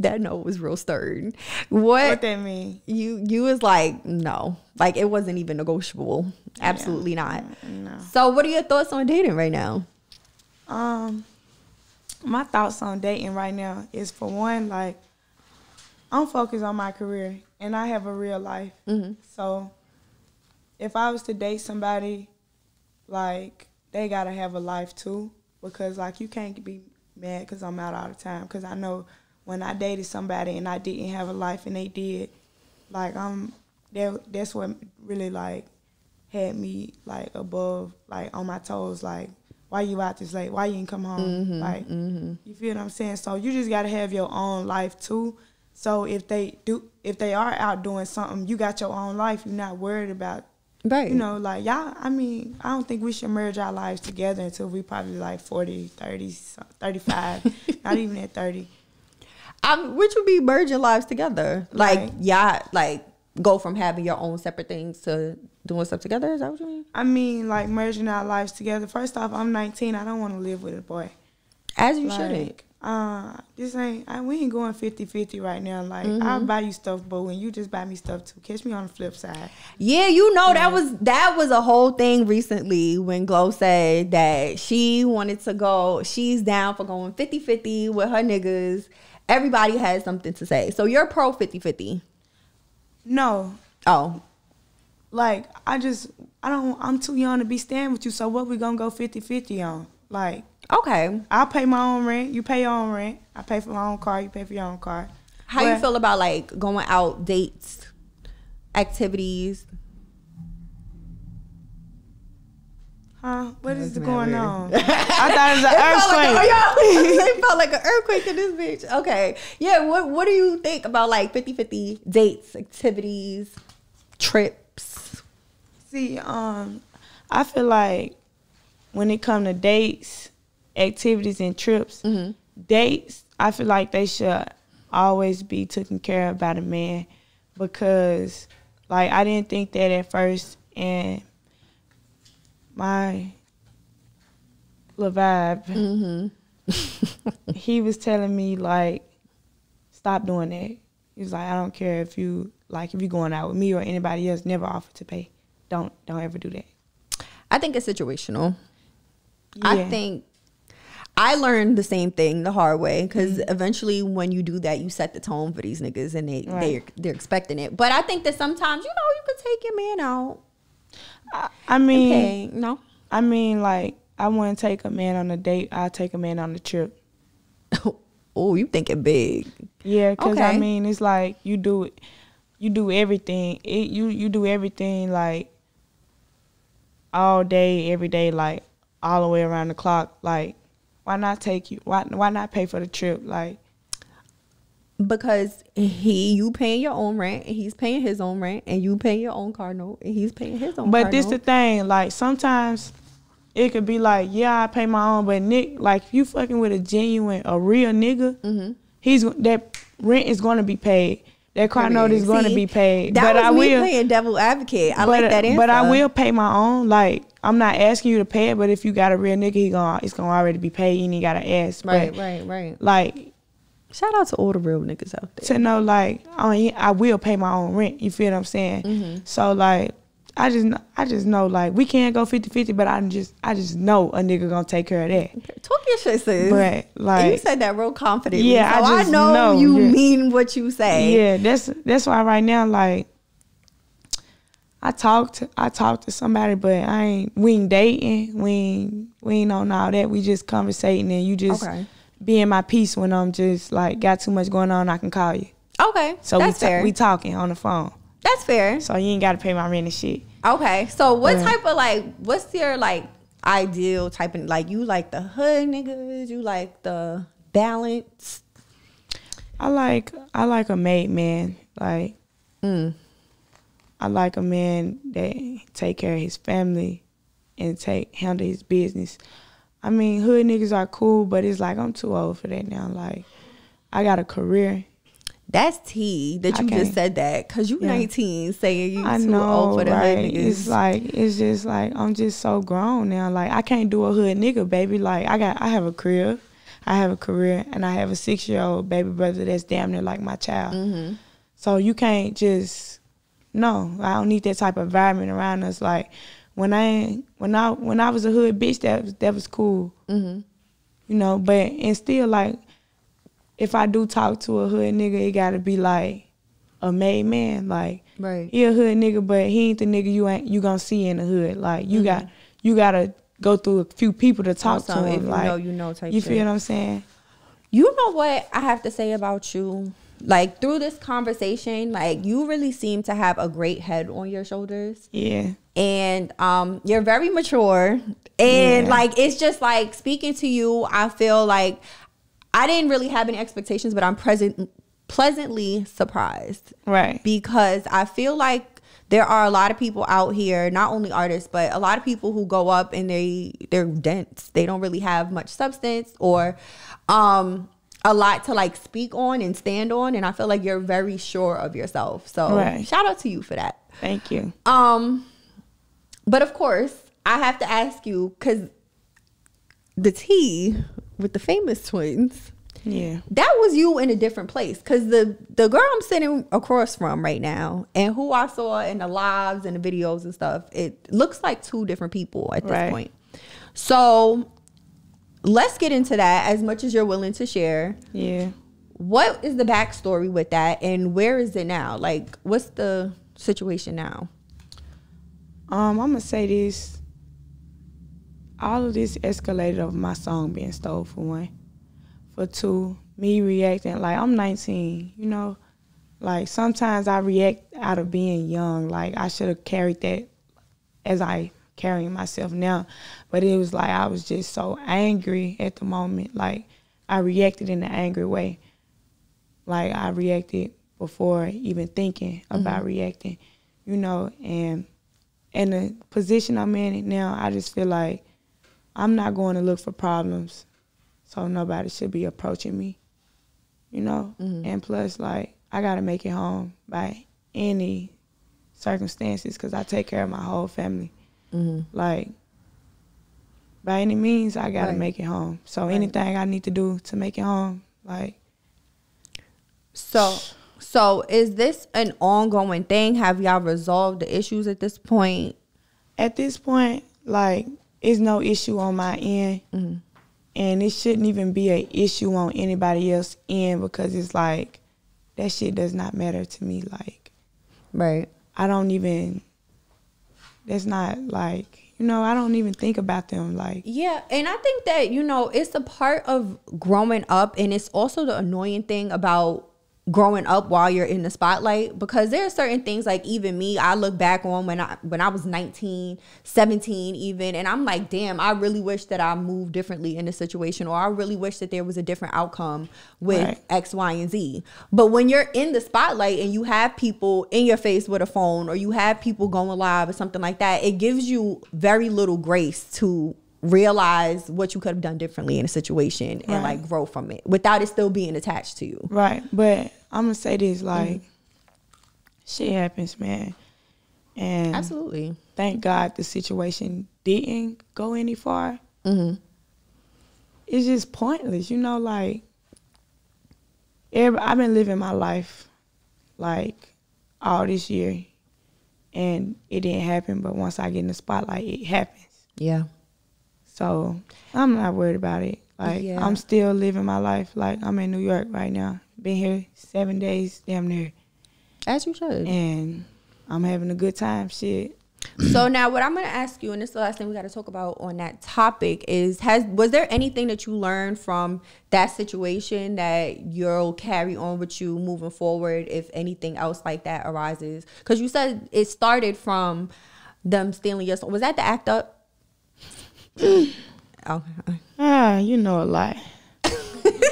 that no was real stern. What, What that mean? you you was like no, like it wasn't even negotiable. Absolutely not. No. So, what are your thoughts on dating right now? Um, my thoughts on dating right now is for one, like, I'm focused on my career and I have a real life. So, if I was to date somebody, like, they gotta have a life too, because like you can't be mad because I'm out all the time. Because I know when I dated somebody and I didn't have a life and they did, like I'm, that that's what really like had me like above, like on my toes, like why you out this late? Why you didn't come home? Mm-hmm, like mm-hmm. you feel what I'm saying? So you just gotta have your own life too. So if they do, if they are out doing something, you got your own life. You're not worried about, Right. you know, like y'all. I mean, I don't think we should merge our lives together until we probably like 40, 30, 35, not even at 30. Um, which would be merging lives together. Like, Right. yeah, like go from having your own separate things to doing stuff together. Is that what you mean? I mean, like merging our lives together. First off, I'm 19. I don't want to live with a boy. As you like, shouldn't. Uh, this ain't. I, we ain't going 50-50 right now. Like Mm-hmm. I'll buy you stuff, but when you just buy me stuff too, catch me on the flip side. Yeah, you know that was that was a whole thing recently when Glow said that she wanted to go. She's down for going 50-50 with her niggas. Everybody has something to say. So you're pro 50-50. No, Oh, like I just I don't. I'm too young to be staying with you. So what we gonna go 50-50 on? Like okay. I'll pay my own rent. You pay your own rent. I pay for my own car. You pay for your own car. How you feel about like going out, dates, activities? Huh? What is going on? I thought it was an It felt like, earthquake. a, it felt like an earthquake in this bitch. Okay. Yeah, what what do you think about like 50-50 dates, activities, trips? See, um, I feel like when it come to dates, activities, and trips, Mm-hmm. dates, I feel like they should always be taken care of by the man because, like, I didn't think that at first, and my little vibe, Mm-hmm. he was telling me like, stop doing that. He was like, I don't care if you like if you're going out with me or anybody else, never offer to pay. Don't don't ever do that. I think it's situational. I think I learned the same thing the hard way because eventually, when you do that, you set the tone for these niggas and they they Right. they're expecting it. But I think that sometimes you know you could take your man out. I, I mean, Okay, no. I mean, like I wouldn't take a man on a date. I'll take a man on a trip. oh, you thinking big? Yeah, because Okay. I mean, it's like you do, you do everything. It, you you do everything like all day, every day, like all the way around the clock. Like, why not take you? Why why not pay for the trip? Like, Because he, you paying your own rent, and he's paying his own rent, and you paying your own car note, and he's paying his own. but this the thing. Like sometimes. It could be like, yeah, I pay my own, but Nick, like, if you fucking with a genuine, a real nigga, Mm-hmm. he's that rent is going to be paid. That car note is going to be paid. That but was I me will, playing devil advocate. I but, like that answer. But I will pay my own. Like I'm not asking you to pay it, but if you got a real nigga, he gonna it's gonna already be paid. You ain't gotta ask. Right, but, right, right. Like Shout out to all the real niggas out there. to know, like yeah, I will pay my own rent. You feel what I'm saying? Mm-hmm. So like I just I just know like we can't go 50-50, but I just I just know a nigga gonna take care of that. Talk your shit, sis. But And you said that real confidently. Yeah, so I I, know, know, you yeah. mean what you say. yeah, that's that's why right now like I talked to, I talked to somebody, but I ain't we ain't dating, we ain't we ain't on all that. We just conversating and you just Okay. Be in my peace when I'm just like got too much going on. I can call you. Okay. So that's we fair. we talking on the phone. that's fair. So you ain't got to pay my rent and shit. Okay. So what Yeah. type of like what's your like ideal type of like you like the hood niggas, you like the balance? I like I like a made man. Like Mm. I like a man that take care of his family and take handle his business. I mean, hood niggas are cool, but it's like I'm too old for that now. Like I got a career. That's T that you just said that because you Yeah. 19 saying you I too know, old for the right? hood niggas. It's like it's just like I'm just so grown now. Like I can't do a hood nigga, baby. Like I got I have a career, I have a career, and I have a six year old baby brother that's damn near like my child. Mm-hmm. So you can't just no. I don't need that type of environment around us. Like when I when I when I was a hood bitch, that was that was cool. mm-hmm. You know, but and still like if I do talk to a hood nigga, it gotta be like a made man. Like Right. he a hood nigga, but he ain't the nigga you ain't you gonna see in the hood. Like you got Mm-hmm. you gotta go through a few people to talk Also, to him. if you know, you know type you shit. feel what I'm saying? You know what I have to say about you? Like through this conversation, like you really seem to have a great head on your shoulders. Yeah. and um you're very mature and Yeah. like it's just like speaking to you i feel like i didn't really have any expectations but i'm present pleasantly surprised Right. because i feel like there are a lot of people out here not only artists but a lot of people who go up and they they're dense they don't really have much substance or um a lot to like speak on and stand on and i feel like you're very sure of yourself so Right. shout out to you for that Thank you. um, but of course, I have to ask you because the tea with the famous twins, Yeah. that was you in a different place. Because the the girl I'm sitting across from right now, and who I saw in the lives and the videos and stuff, it looks like two different people at this Right. point. So let's get into that as much as you're willing to share. Yeah. What is the backstory with that, and where is it now? Like, what's the situation now? Um, I'm gonna say this. All of this escalated of my song being stole for one. For two, me reacting like I'm 19, you know. Like sometimes I react out of being young. Like I should have carried that as I carrying myself now. But it was like I was just so angry at the moment. Like I reacted in an angry way. Like I reacted before even thinking about mm-hmm. reacting, you know, and in the position I'm in now, I just feel like I'm not going to look for problems, so nobody should be approaching me, you know. Mm-hmm. And plus, like I gotta make it home by any circumstances because I take care of my whole family. Mm-hmm. Like by any means, I gotta Right. make it home. So Right. anything I need to do to make it home, like So, so is this an ongoing thing? Have y'all resolved the issues at this point? at this point, like it's no issue on my end, mm-hmm. and it shouldn't even be a issue on anybody else end because it's like that shit does not matter to me. Like Right. I don't even. That's not like you know. I don't even think about them. Like Yeah, and I think that you know it's a part of growing up, and it's also the annoying thing about growing up while you're in the spotlight because there are certain things like even me I look back on when I when I was 19 17 even and I'm like damn I really wish that I moved differently in this situation or I really wish that there was a different outcome with Right. X Y and Z but when you're in the spotlight and you have people in your face with a phone or you have people going live or something like that it gives you very little grace to realize what you could have done differently in a situation and Right. like grow from it without it still being attached to you right, but I'm gonna say this like shit happens, man, and absolutely thank God the situation didn't go any far. Mm-hmm. It's just pointless, you know. Like, every, I've been living my life like all this year, and it didn't happen. But once I get in the spotlight, it happens. Yeah. So I'm not worried about it. Like Yeah. I'm still living my life. Like I'm in New York right now. Been here seven days, damn near, As you should. and I'm having a good time. Shit. So now what I'm gonna ask you, and this is the last thing we gotta talk about on that topic, is has was there anything that you learned from that situation that you'll carry on with you moving forward if anything else like that arises? Because you said it started from them stealing your. Was that the act up? Okay. Ah, you know a lot.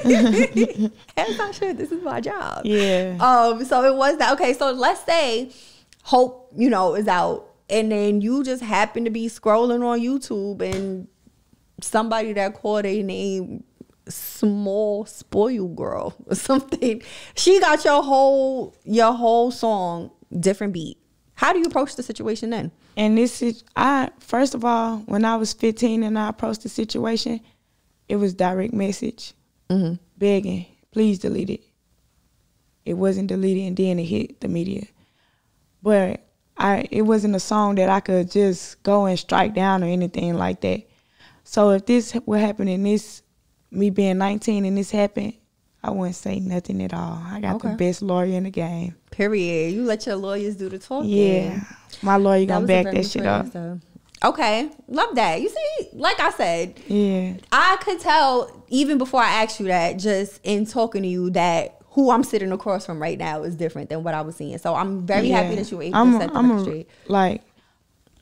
As I should. This is my job. Yeah. Um, so it was that. Okay, so let's say Hope, you know, is out, and then you just happen to be scrolling on YouTube, and somebody that called a name small spoil girl or something, she got your whole your whole song different beat. How do you approach the situation then? And this is I first of all, when I was 15 and I approached the situation, it was direct message, mm-hmm. begging, please delete it. It wasn't deleted, and then it hit the media. But I, it wasn't a song that I could just go and strike down or anything like that. So if this would happen in this, me being 19 and this happened, I wouldn't say nothing at all. I got the best lawyer in the game. Period. You let your lawyers do the talking. Yeah, my lawyer gonna back that shit up. Okay, love that. You see, like I said, Yeah. I could tell even before I asked you that, just in talking to you, that who I'm sitting across from right now is different than what I was seeing. So I'm very happy that you were able I'm to set the I'm a- straight. Like,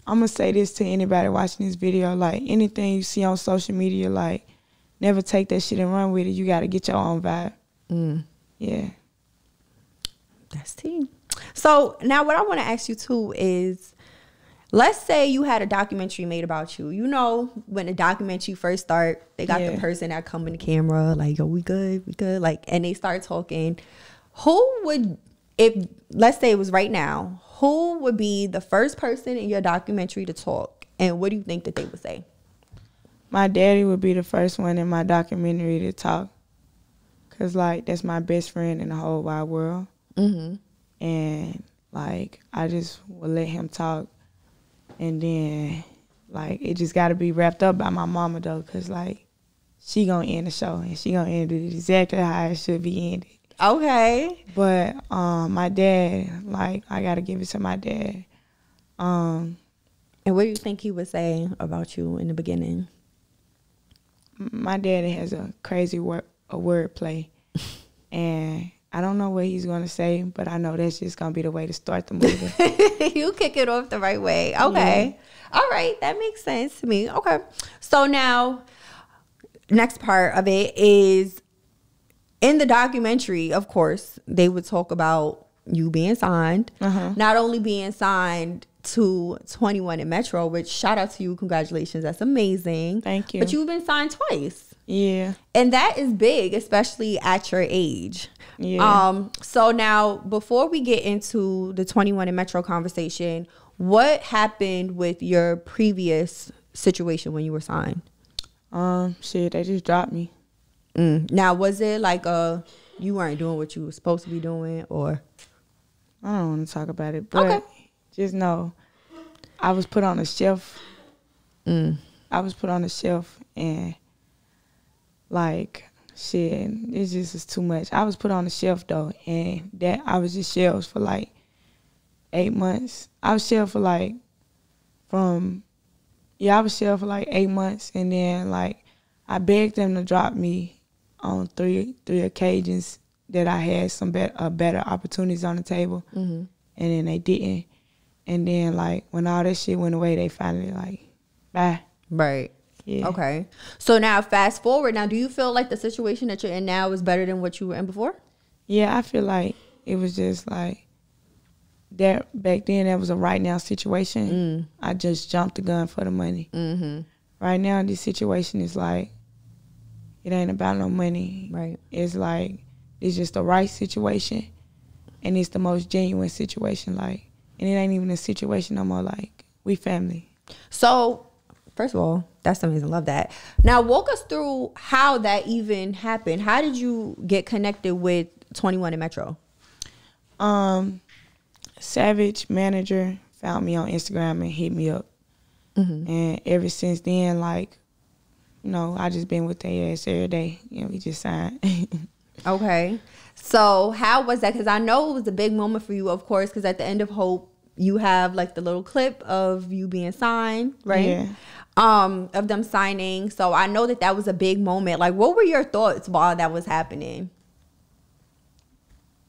I'm gonna say this to anybody watching this video. Like, anything you see on social media, like, never take that shit and run with it. You gotta get your own vibe. Mm. Yeah. That's tea. So now what I want to ask you too is let's say you had a documentary made about you. You know, when the documentary first start, they got the person that come in the camera, like, yo, we good, we good, like, and they start talking. Who would if let's say it was right now, who would be the first person in your documentary to talk? And what do you think that they would say? My daddy would be the first one in my documentary to talk. Cause like that's my best friend in the whole wide world. Mm-hmm. and like I just would let him talk, and then like it just got to be wrapped up by my mama though, cause like she gonna end the show and she gonna end it exactly how it should be ended. Okay. But um, my dad, like I gotta give it to my dad. Um, And what do you think he would say about you in the beginning? My daddy has a crazy word a word play, and I don't know what he's gonna say, but I know that's just gonna be the way to start the movie. you kick it off the right way. Okay. All right. That makes sense to me. Okay. So now, next part of it is in the documentary, of course, they would talk about you being signed, Uh-huh. not only being signed to 21 in Metro, which shout out to you. Congratulations. That's amazing. Thank you. But you've been signed twice. yeah. And that is big, especially at your age. Yeah. Um, so now before we get into the 21 in Metro conversation, what happened with your previous situation when you were signed? Um, shit, they just dropped me. Mm. Now, was it like uh you weren't doing what you were supposed to be doing or I don't want to talk about it, but Okay. Just know I was put on a shelf. Mm. I was put on a shelf, and like shit, it just is too much. I was put on a shelf though, and that I was just shelves for like eight months. I was shelved for like from yeah, I was shelved for like eight months, and then like I begged them to drop me on three three occasions that I had some bet uh, better opportunities on the table, Mhm. and then they didn't. And then like when all that shit went away, they finally like bye. right? Yeah. Okay. So now fast forward. Now, do you feel like the situation that you're in now is better than what you were in before? Yeah, I feel like it was just like that back then. That was a right now situation. I just jumped the gun for the money. Mm-hmm. Right now, this situation is like it ain't about no money. Right. It's like it's just the right situation, and it's the most genuine situation. Like, and it ain't even a situation no more. Like we family. So, first of all, that's amazing. Love that. Now, walk us through how that even happened. How did you get connected with 21 and Metro? Um, Savage manager found me on Instagram and hit me up. Mm-hmm. And ever since then, like, you know, I just been with their ass every day. You know, we just signed. Okay. So how was that? Because I know it was a big moment for you, of course, because at the end of Hope, you have like the little clip of you being signed, right? Yeah. Um, of them signing. So I know that that was a big moment. Like, what were your thoughts while that was happening?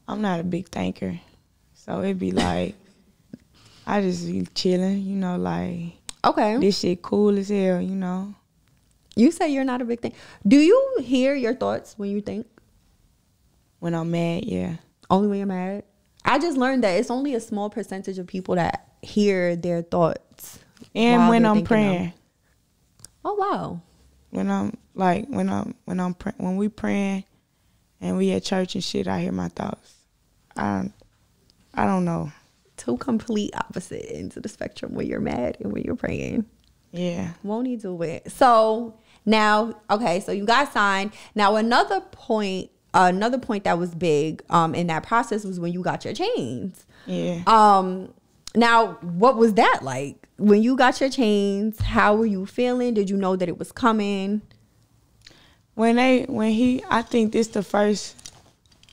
I'm not a big thinker. So it'd be like, I just be chilling, you know, like, Okay. this shit cool as hell, you know. You say you're not a big thing. Do you hear your thoughts when you think? When I'm mad, yeah. Only when you're mad. I just learned that it's only a small percentage of people that hear their thoughts. And when I'm praying. Oh wow. when I'm like when I'm when I'm pray- when we praying and we at church and shit, I hear my thoughts. I don't, I don't know. Two complete opposite ends of the spectrum when you're mad and when you're praying. Yeah, Won't he do it? So now, okay, so you got signed. Now another point, another point that was big um in that process was when you got your chains. yeah. Um now what was that like? When you got your chains, how were you feeling? Did you know that it was coming? when they when he, I think this the first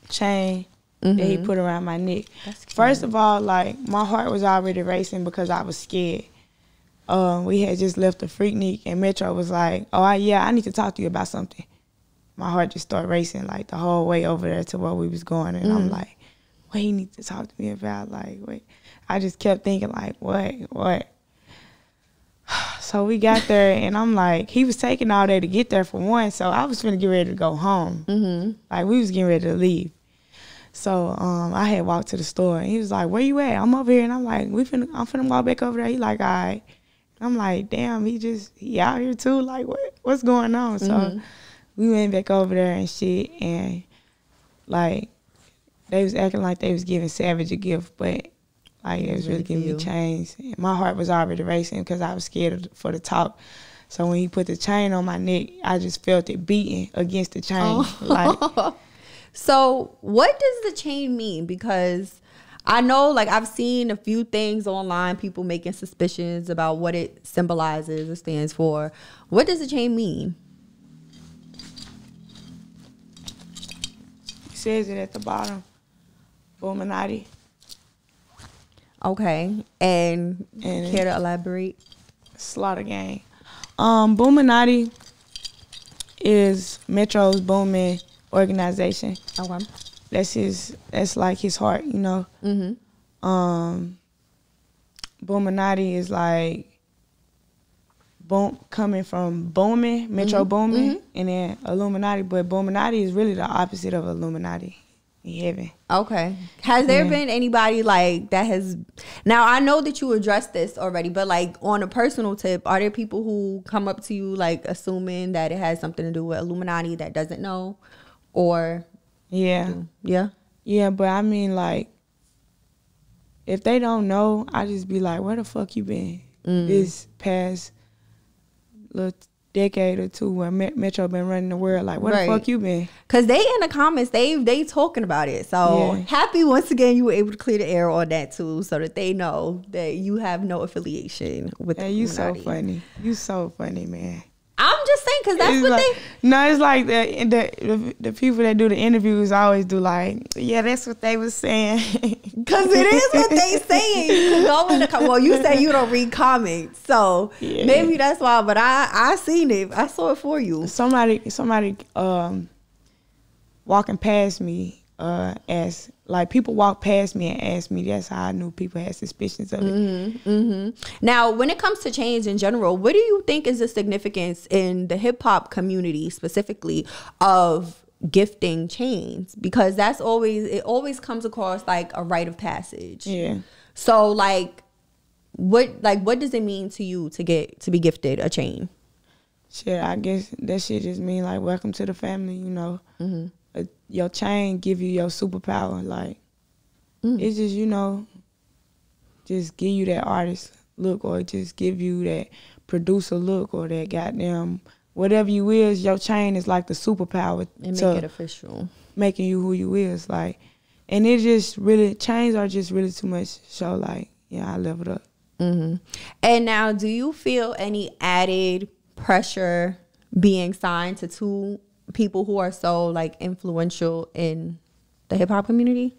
chain that he put around my neck. First of all, like my heart was already racing because I was scared. Um, we had just left the Freaknik and Metro was like, "Oh yeah, I need to talk to you about something." My heart just started racing like the whole way over there to where we was going, and I'm like, "What he need to talk to me about?" Like, wait, I just kept thinking like, "What, what?" So we got there, and I'm like, he was taking all day to get there for one, so I was finna get ready to go home. Mm-hmm. Like we was getting ready to leave. So um, I had walked to the store, and he was like, "Where you at?" I'm over here, and I'm like, "We finna, I'm finna walk back over there." He like, "All right." I'm like, "Damn, he just he out here too. Like, what what's going on?" So we went back over there and shit, and like they was acting like they was giving Savage a gift, but like it was really giving me chains. And my heart was already racing because I was scared of, for the talk. So when he put the chain on my neck, I just felt it beating against the chain. Oh. Like So, what does the chain mean? Because I know, like, I've seen a few things online, people making suspicions about what it symbolizes or stands for. What does the chain mean? Says it at the bottom. Illuminati. Okay. And, And- care to elaborate? Slaughter Gang. Um, Boominati is Metro's booming organization. Okay. That's his. That's like his heart, you know. Mm-hmm. Um, Boominati is like boom coming from booming, Metro mm-hmm. booming, mm-hmm. and then Illuminati. But Boominati is really the opposite of Illuminati in heaven. Okay. Has there Yeah. been anybody like that has now I know that you addressed this already, but like on a personal tip, are there people who come up to you like assuming that it has something to do with Illuminati that doesn't know? Or Yeah. yeah? Yeah, but I mean, like, if they don't know, I just be like, where the fuck you been mm. this past little decade or two Met- Metro been running the world? Like, where Right. the fuck you been? Cause they in the comments, they they talking about it. So Yeah. happy once again you were able to clear the air on that too, so that they know that you have no affiliation with. Hey, you so funny. You so funny, man. I'm just saying, cause that's It's what like, they. No, it's like the, the the people that do the interviews always do like, yeah, that's what they was saying. Cause it is what they saying. Go in the well, you say you don't read comments, so Yeah. maybe that's why. But I I seen it. I saw it for you. somebody somebody um walking past me uh asked like people walk past me and ask me that's how I knew people had suspicions of it. mm-hmm Now, when it comes to change in general, what do you think is the significance in the hip hop community specifically of gifting chains? Because that's always it always comes across like a rite of passage. Yeah. So like what like what does it mean to you to get to be gifted a chain? Shit, I guess that shit just mean like welcome to the family, you know. Mm-hmm. Uh, your chain give you your superpower, like Mm. it's just you know, just give you that artist look, or just give you that producer look, or that goddamn whatever you is. Your chain is like the superpower And to make it official. making you who you is, like, and it just really chains are just really too much. So like, yeah, I leveled up. And now, do you feel any added pressure being signed to two people who are so like influential in the hip hop community?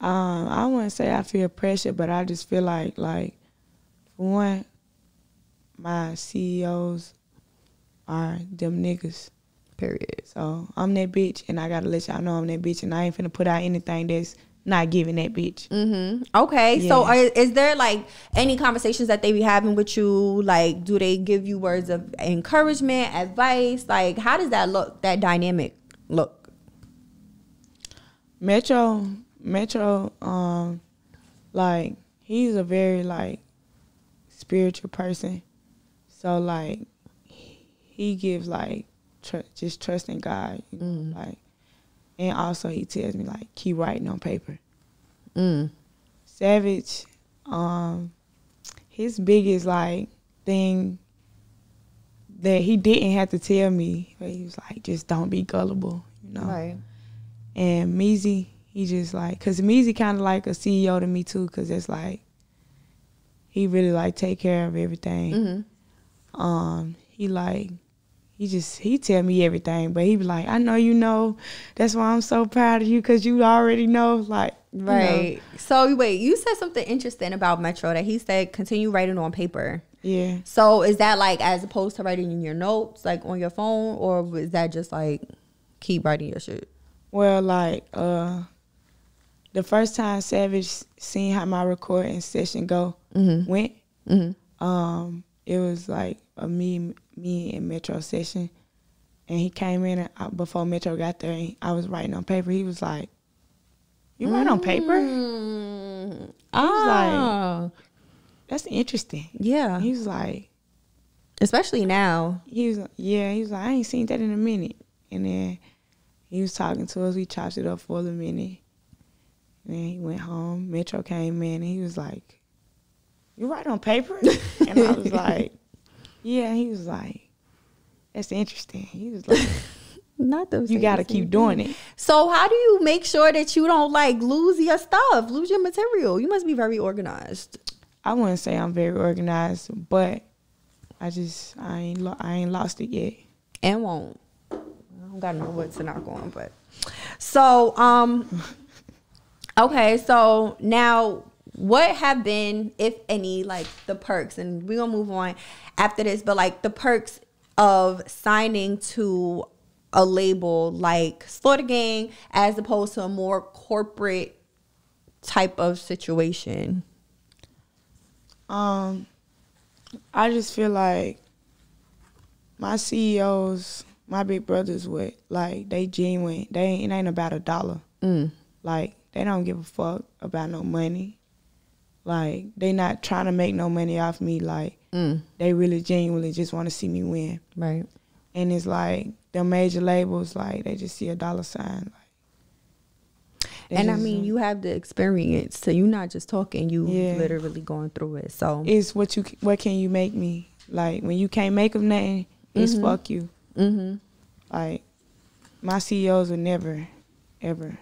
Um, I wouldn't say I feel pressure, but I just feel like like for one, my CEOs are them niggas. Period. So I'm that bitch, and I gotta let y'all know I'm that bitch, and I ain't finna put out anything that's not giving that bitch. Mm-hmm. Okay, so are, is there like any conversations that they be having with you? Like, do they give you words of encouragement, advice? Like, how does that look? That dynamic look? Metro, Metro, um, like he's a very like spiritual person. So like he gives like tr- just trust in God, know, like, and also he tells me like keep writing on paper. Mm. Savage, um, his biggest like thing that he didn't have to tell me, but he was like, just don't be gullible, you know. Right. And Meezy, he just like, cause Meezy kind of like a CEO to me too, cause it's like, he really like take care of everything. Mm-hmm. Um, he like, he just he tell me everything, but he be like, I know you know, that's why I'm so proud of you, cause you already know, like, you know. Right. So wait, you said something interesting about Metro that he said continue writing on paper. yeah. So is that like as opposed to writing in your notes, like on your phone, or is that just like keep writing your shit? Well, like uh, the first time Savage seen how my recording session go Mm-hmm. went, Mm-hmm. um, it was like a me, me and Metro session, and he came in and I, before Metro got there. And I was writing on paper. He was like, "You write on paper? Mm. was like- Ah. That's interesting." yeah. He was like, Especially now. he was yeah. He was like, "I ain't seen that in a minute." And then he was talking to us. We chopped it up for a minute. And then he went home. Metro came in and he was like, "You write on paper?" and I was like, "Yeah." He was like, "That's interesting." He was like, Not those. "You got to keep doing it." So how do you make sure that you don't like lose your stuff, lose your material? You must be very organized. I wouldn't say I'm very organized, but I just I ain't lo- I ain't lost it yet. and won't. I don't gotta know what to knock on, but so um okay, so now what have been, if any, like the perks, and we're gonna move on after this, but like the perks of signing to a label like Slaughter Gang as opposed to a more corporate type of situation. Um, I just feel like my CEOs, my big brothers, would like they genuine. They ain't, it ain't about a dollar. Mm. Like they don't give a fuck about no money. Like they not trying to make no money off me. Like Mm. they really genuinely just want to see me win. Right. And it's like the major labels, like they just see a dollar sign. Like, And I mean, you have the experience, so you're not just talking; you Yeah. literally going through it. So, it's what you what can you make me like when you can't make them nothing it's Mhm. fuck you Mm -hmm. like my CEOs would never ever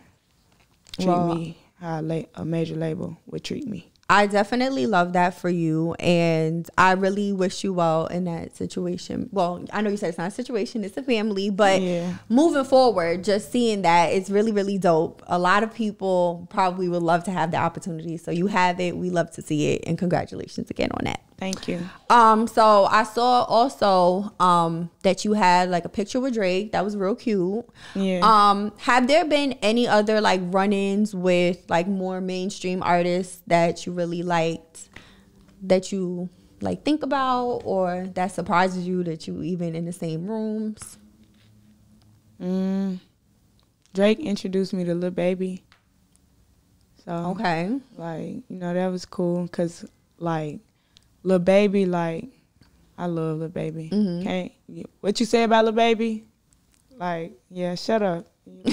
treat Well- me how a major label would treat me I definitely love that for you, and I really wish you well in that situation. Well, I know you said it's not a situation; it's a family, but Yeah. moving forward, just seeing that it's really, really dope. A lot of people probably would love to have the opportunity, so you have it. We love to see it, and congratulations again on that. Thank you Um, so I saw also um that you had like a picture with Drake. That was real cute. Yeah. Um, have there been any other like run-ins with like more mainstream artists that you really liked that you like think about or that surprises you that you even in the same rooms? mm. Drake introduced me to Lil Baby so Okay. like you know that was cool because like Lil Baby like I love Lil Baby Mhm. can't what you say about Lil Baby like yeah shut up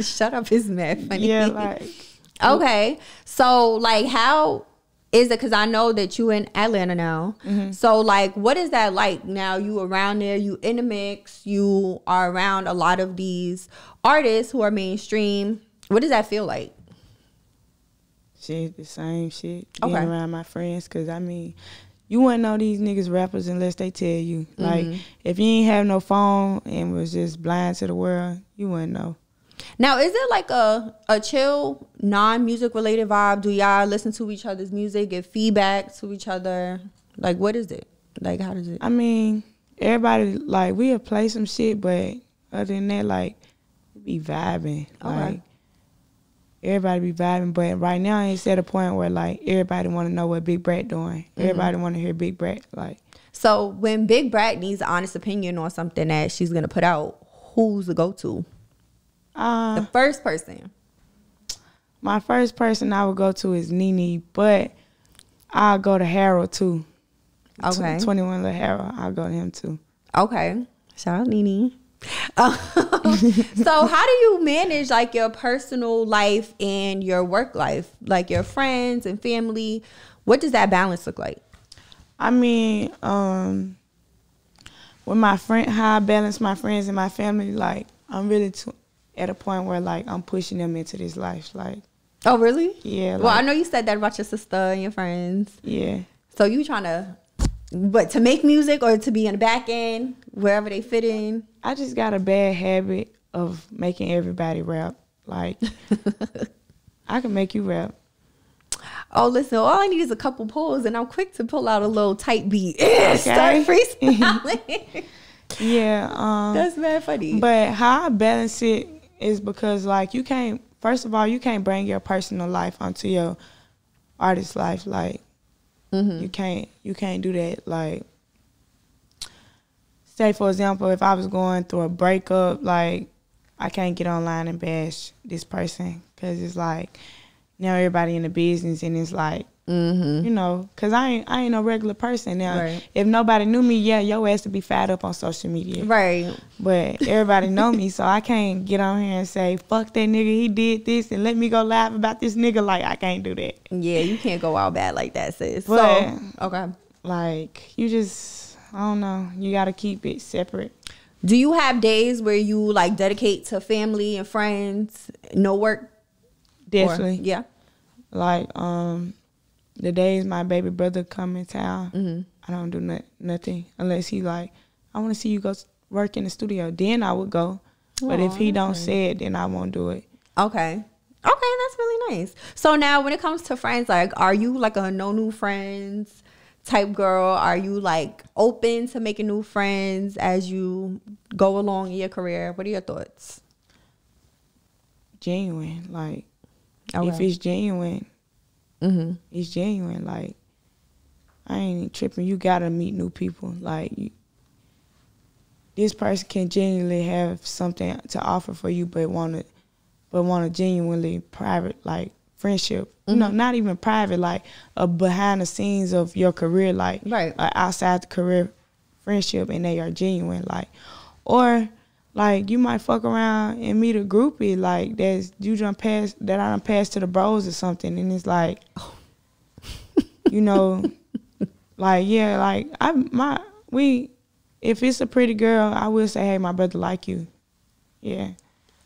Shut up, his mad funny. yeah like Okay. So like how is it cuz I know that you in Atlanta now. So like what is that like now you around there, you in the mix, you are around a lot of these artists who are mainstream. What does that feel like? Shit, the same shit. Being Okay. around my friends, cause I mean, you wouldn't know these niggas rappers unless they tell you. Like, Mm-hmm. if you ain't have no phone and was just blind to the world, you wouldn't know. Now, is it like a a chill, non music related vibe? Do y'all listen to each other's music, give feedback to each other? Like, what is it? Like, how does it? I mean, everybody like we'll play some shit, but other than that, like we be vibing. Okay. Like everybody be vibing, but right now it's at a point where like everybody want to know what Big Bratt doing. Mm-hmm. Everybody want to hear Big Bratt. Like So, when Big Bratt needs an honest opinion on something that she's gonna put out, who's the go to? uh, The first person. my first person I would go to is Nene, but I'll go to Harold too. Tw- Okay. Twenty One Little Harold. I'll go to him too. Okay. Shout out Nene. Um, so how do you manage like your personal life and your work life? Like your friends and family? What does that balance look like? I mean, um, with my friend, how I balance my friends and my family, like I'm really t- at a point where like I'm pushing them into this life. Like, Oh really? yeah, well, I know you said that about your sister and your friends. yeah. So you trying to but to make music or to be in the back end, wherever they fit in? I just got a bad habit of making everybody rap. Like, I can make you rap. Oh, listen, all I need is a couple pulls and I'm quick to pull out a little tight beat. Start freestyling. Yeah. Um, That's very funny. But how I balance it is because like you can't first of all you can't bring your personal life onto your artist life like Mm-hmm. you can't you can't do that like say for example if I was going through a breakup like I can't get online and bash this person cuz it's like now everybody in the business and it's like mm-hmm. you know cuz I ain't I ain't no regular person now Right. if nobody knew me yeah your ass to be fired up on social media Right. but everybody know me, so I can't get on here and say, fuck that nigga, he did this, and let me go laugh about this nigga. Like, I can't do that. Yeah, you can't go out bad like that, sis. But- so okay. Like, you just, I don't know, you gotta keep it separate. Do you have days where you like dedicate to family and friends, no work? Or- Definitely. yeah. Like, um, the days my baby brother come in town, Mm-hmm. I don't do no- nothing unless he like, I want to see you go work in the studio. Then I would go. But if he don't that's say it, then I won't do it. Okay. Okay, that's really nice. So now when it comes to friends, like are you like a no new friends type girl? Are you like open to making new friends as you go along in your career? What are your thoughts? Genuine. Like, if it's genuine, Mm-hmm. it's genuine. Like I ain't tripping. You gotta meet new people. Like you, this person can genuinely have something to offer for you, but want to, but want to genuinely private like friendship. You mm-hmm. know, not even private, like a behind the scenes of your career, like Right. like outside the career friendship, and they are genuine. Like, or like you might fuck around and meet a groupie like that's you done pass that I done passed to the bros or something, and it's like, you know, like yeah, like I my we if it's a pretty girl, I will say, hey, my brother like you, yeah.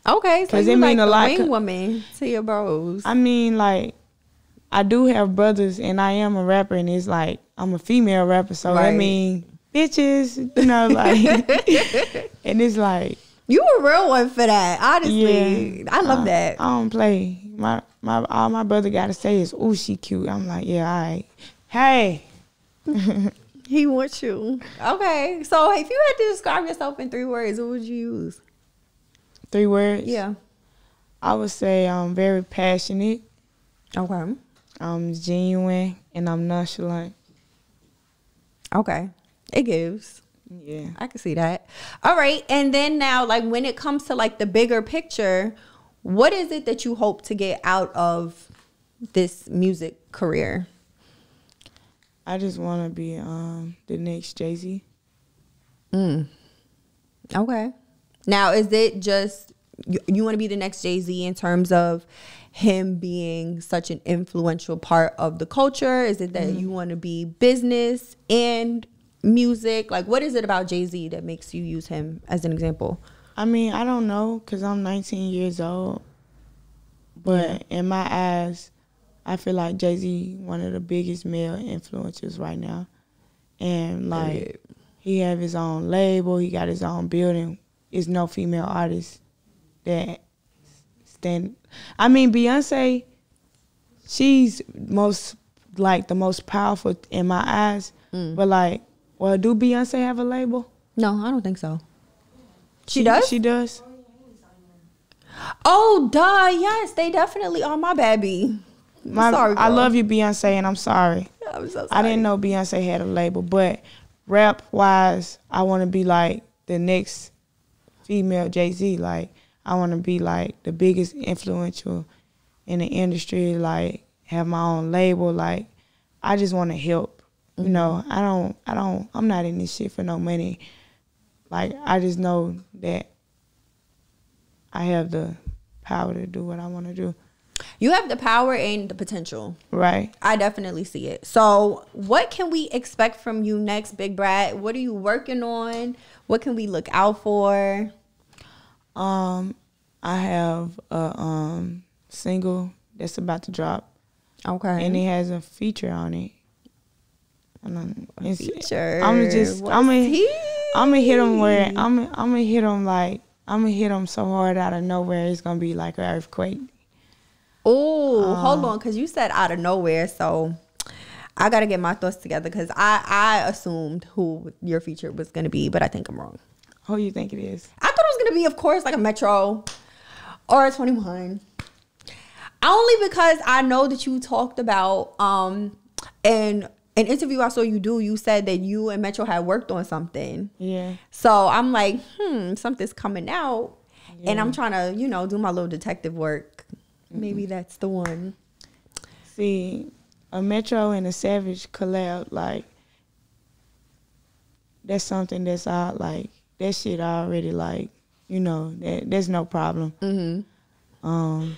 Okay, so 'Cause you it like mean a lot wing woman to your bros. I mean, like, I do have brothers, and I am a rapper, and it's like I'm a female rapper, so I mean, bitches, you know, like, and it's like, you a real one for that, honestly. yeah, I love I- that. I don't play. My my all my brother got to say is, "Ooh, she cute." I'm like, yeah, all right. Hey, He wants you. Okay, so if you had to describe yourself in three words, what would you use? Three words. Yeah. I would say I'm very passionate. Okay. I'm genuine, and I'm nonchalant. Okay. It gives. Yeah. I can see that. All right. And then now, like when it comes to like the bigger picture, what is it that you hope to get out of this music career? I just want to be um the next Jay Z. Okay. Now, is it just you, you want to be the next Jay Z in terms of him being such an influential part of the culture? Is it that mm-hmm. you want to be business and music? Like, what is it about Jay Z that makes you use him as an example? I mean, I don't know because I'm 19 years old. But in my eyes, I feel like Jay Z one of the biggest male influencers right now, and like he have his own label, he got his own building. It's no female artist that stand. I mean, Beyonce, she's most like the most powerful in my eyes. Hmm. But like, well, do Beyonce have a label? No, I don't think so. She, does. She does. oh, duh. Yes, they definitely are. My baby. My, sorry, I love you, Beyonce, and I'm sorry. I'm so sorry. I didn't know Beyonce had a label, but rap wise, I want to be like the next female Jay Z. Like, I want to be like the biggest influential in the industry. Like, have my own label. Like, I just want to help. You mm-hmm. know, I don't, I don't, I'm not in this shit for no money. Like, I just know that I have the power to do what I want to do. You have the power and the potential. Right. I definitely see it. So, what can we expect from you next, Big Bratt? What are you working on? What can we look out for? Um, I have a um single that's about to drop, Okay. and it has a feature on it. And I'm, feature. I'm just, What's I'm gonna. I'm gonna hit him where I'm, I'm gonna hit him like, I'm gonna hit him so hard out of nowhere, it's gonna be like an earthquake. Oh, hold Um, on, because you said out of nowhere, so I gotta get my thoughts together because I I assumed who your feature was gonna be, but I think I'm wrong. Who you think it is? I thought it was gonna be, of course, like a Metro or a 21. Only because I know that you talked about um in an interview I saw you do, you said that you and Metro had worked on something. Yeah. So I'm like, hmm, something's coming out. And I'm trying to, you know, do my little detective work. Maybe that's the one. See, a Metro and a Savage collab, like that's something that's all like that shit already like you know that there's no problem. Mm-hmm. Um,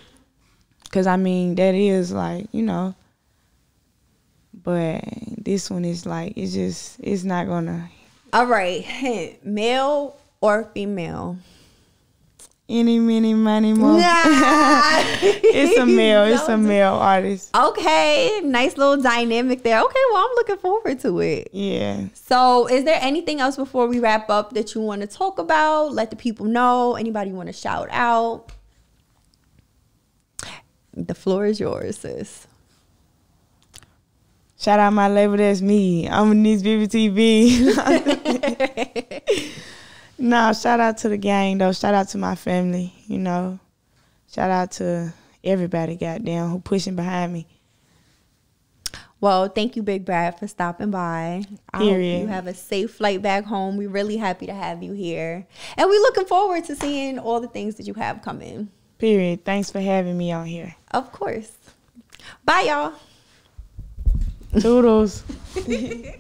cause I mean that is like you know, but this one is like it's just it's not gonna All right. Male or female? Any many money more. it's a male. It's a male artist. Okay, nice little dynamic there. Okay, well, I'm looking forward to it. Yeah. So, is there anything else before we wrap up that you want to talk about? Let the people know. Anybody want to shout out? The floor is yours, sis. Shout out my label, that's me. I'm in these BBTV. No, shout out to the gang though. Shout out to my family, you know. Shout out to everybody goddamn who pushing behind me. Well, thank you, Big Bratt, for stopping by. I hope Period. you have a safe flight back home. We're really happy to have you here. And we're looking forward to seeing all the things that you have coming. Period. Thanks for having me on here. Of course. Bye, y'all. Toodles.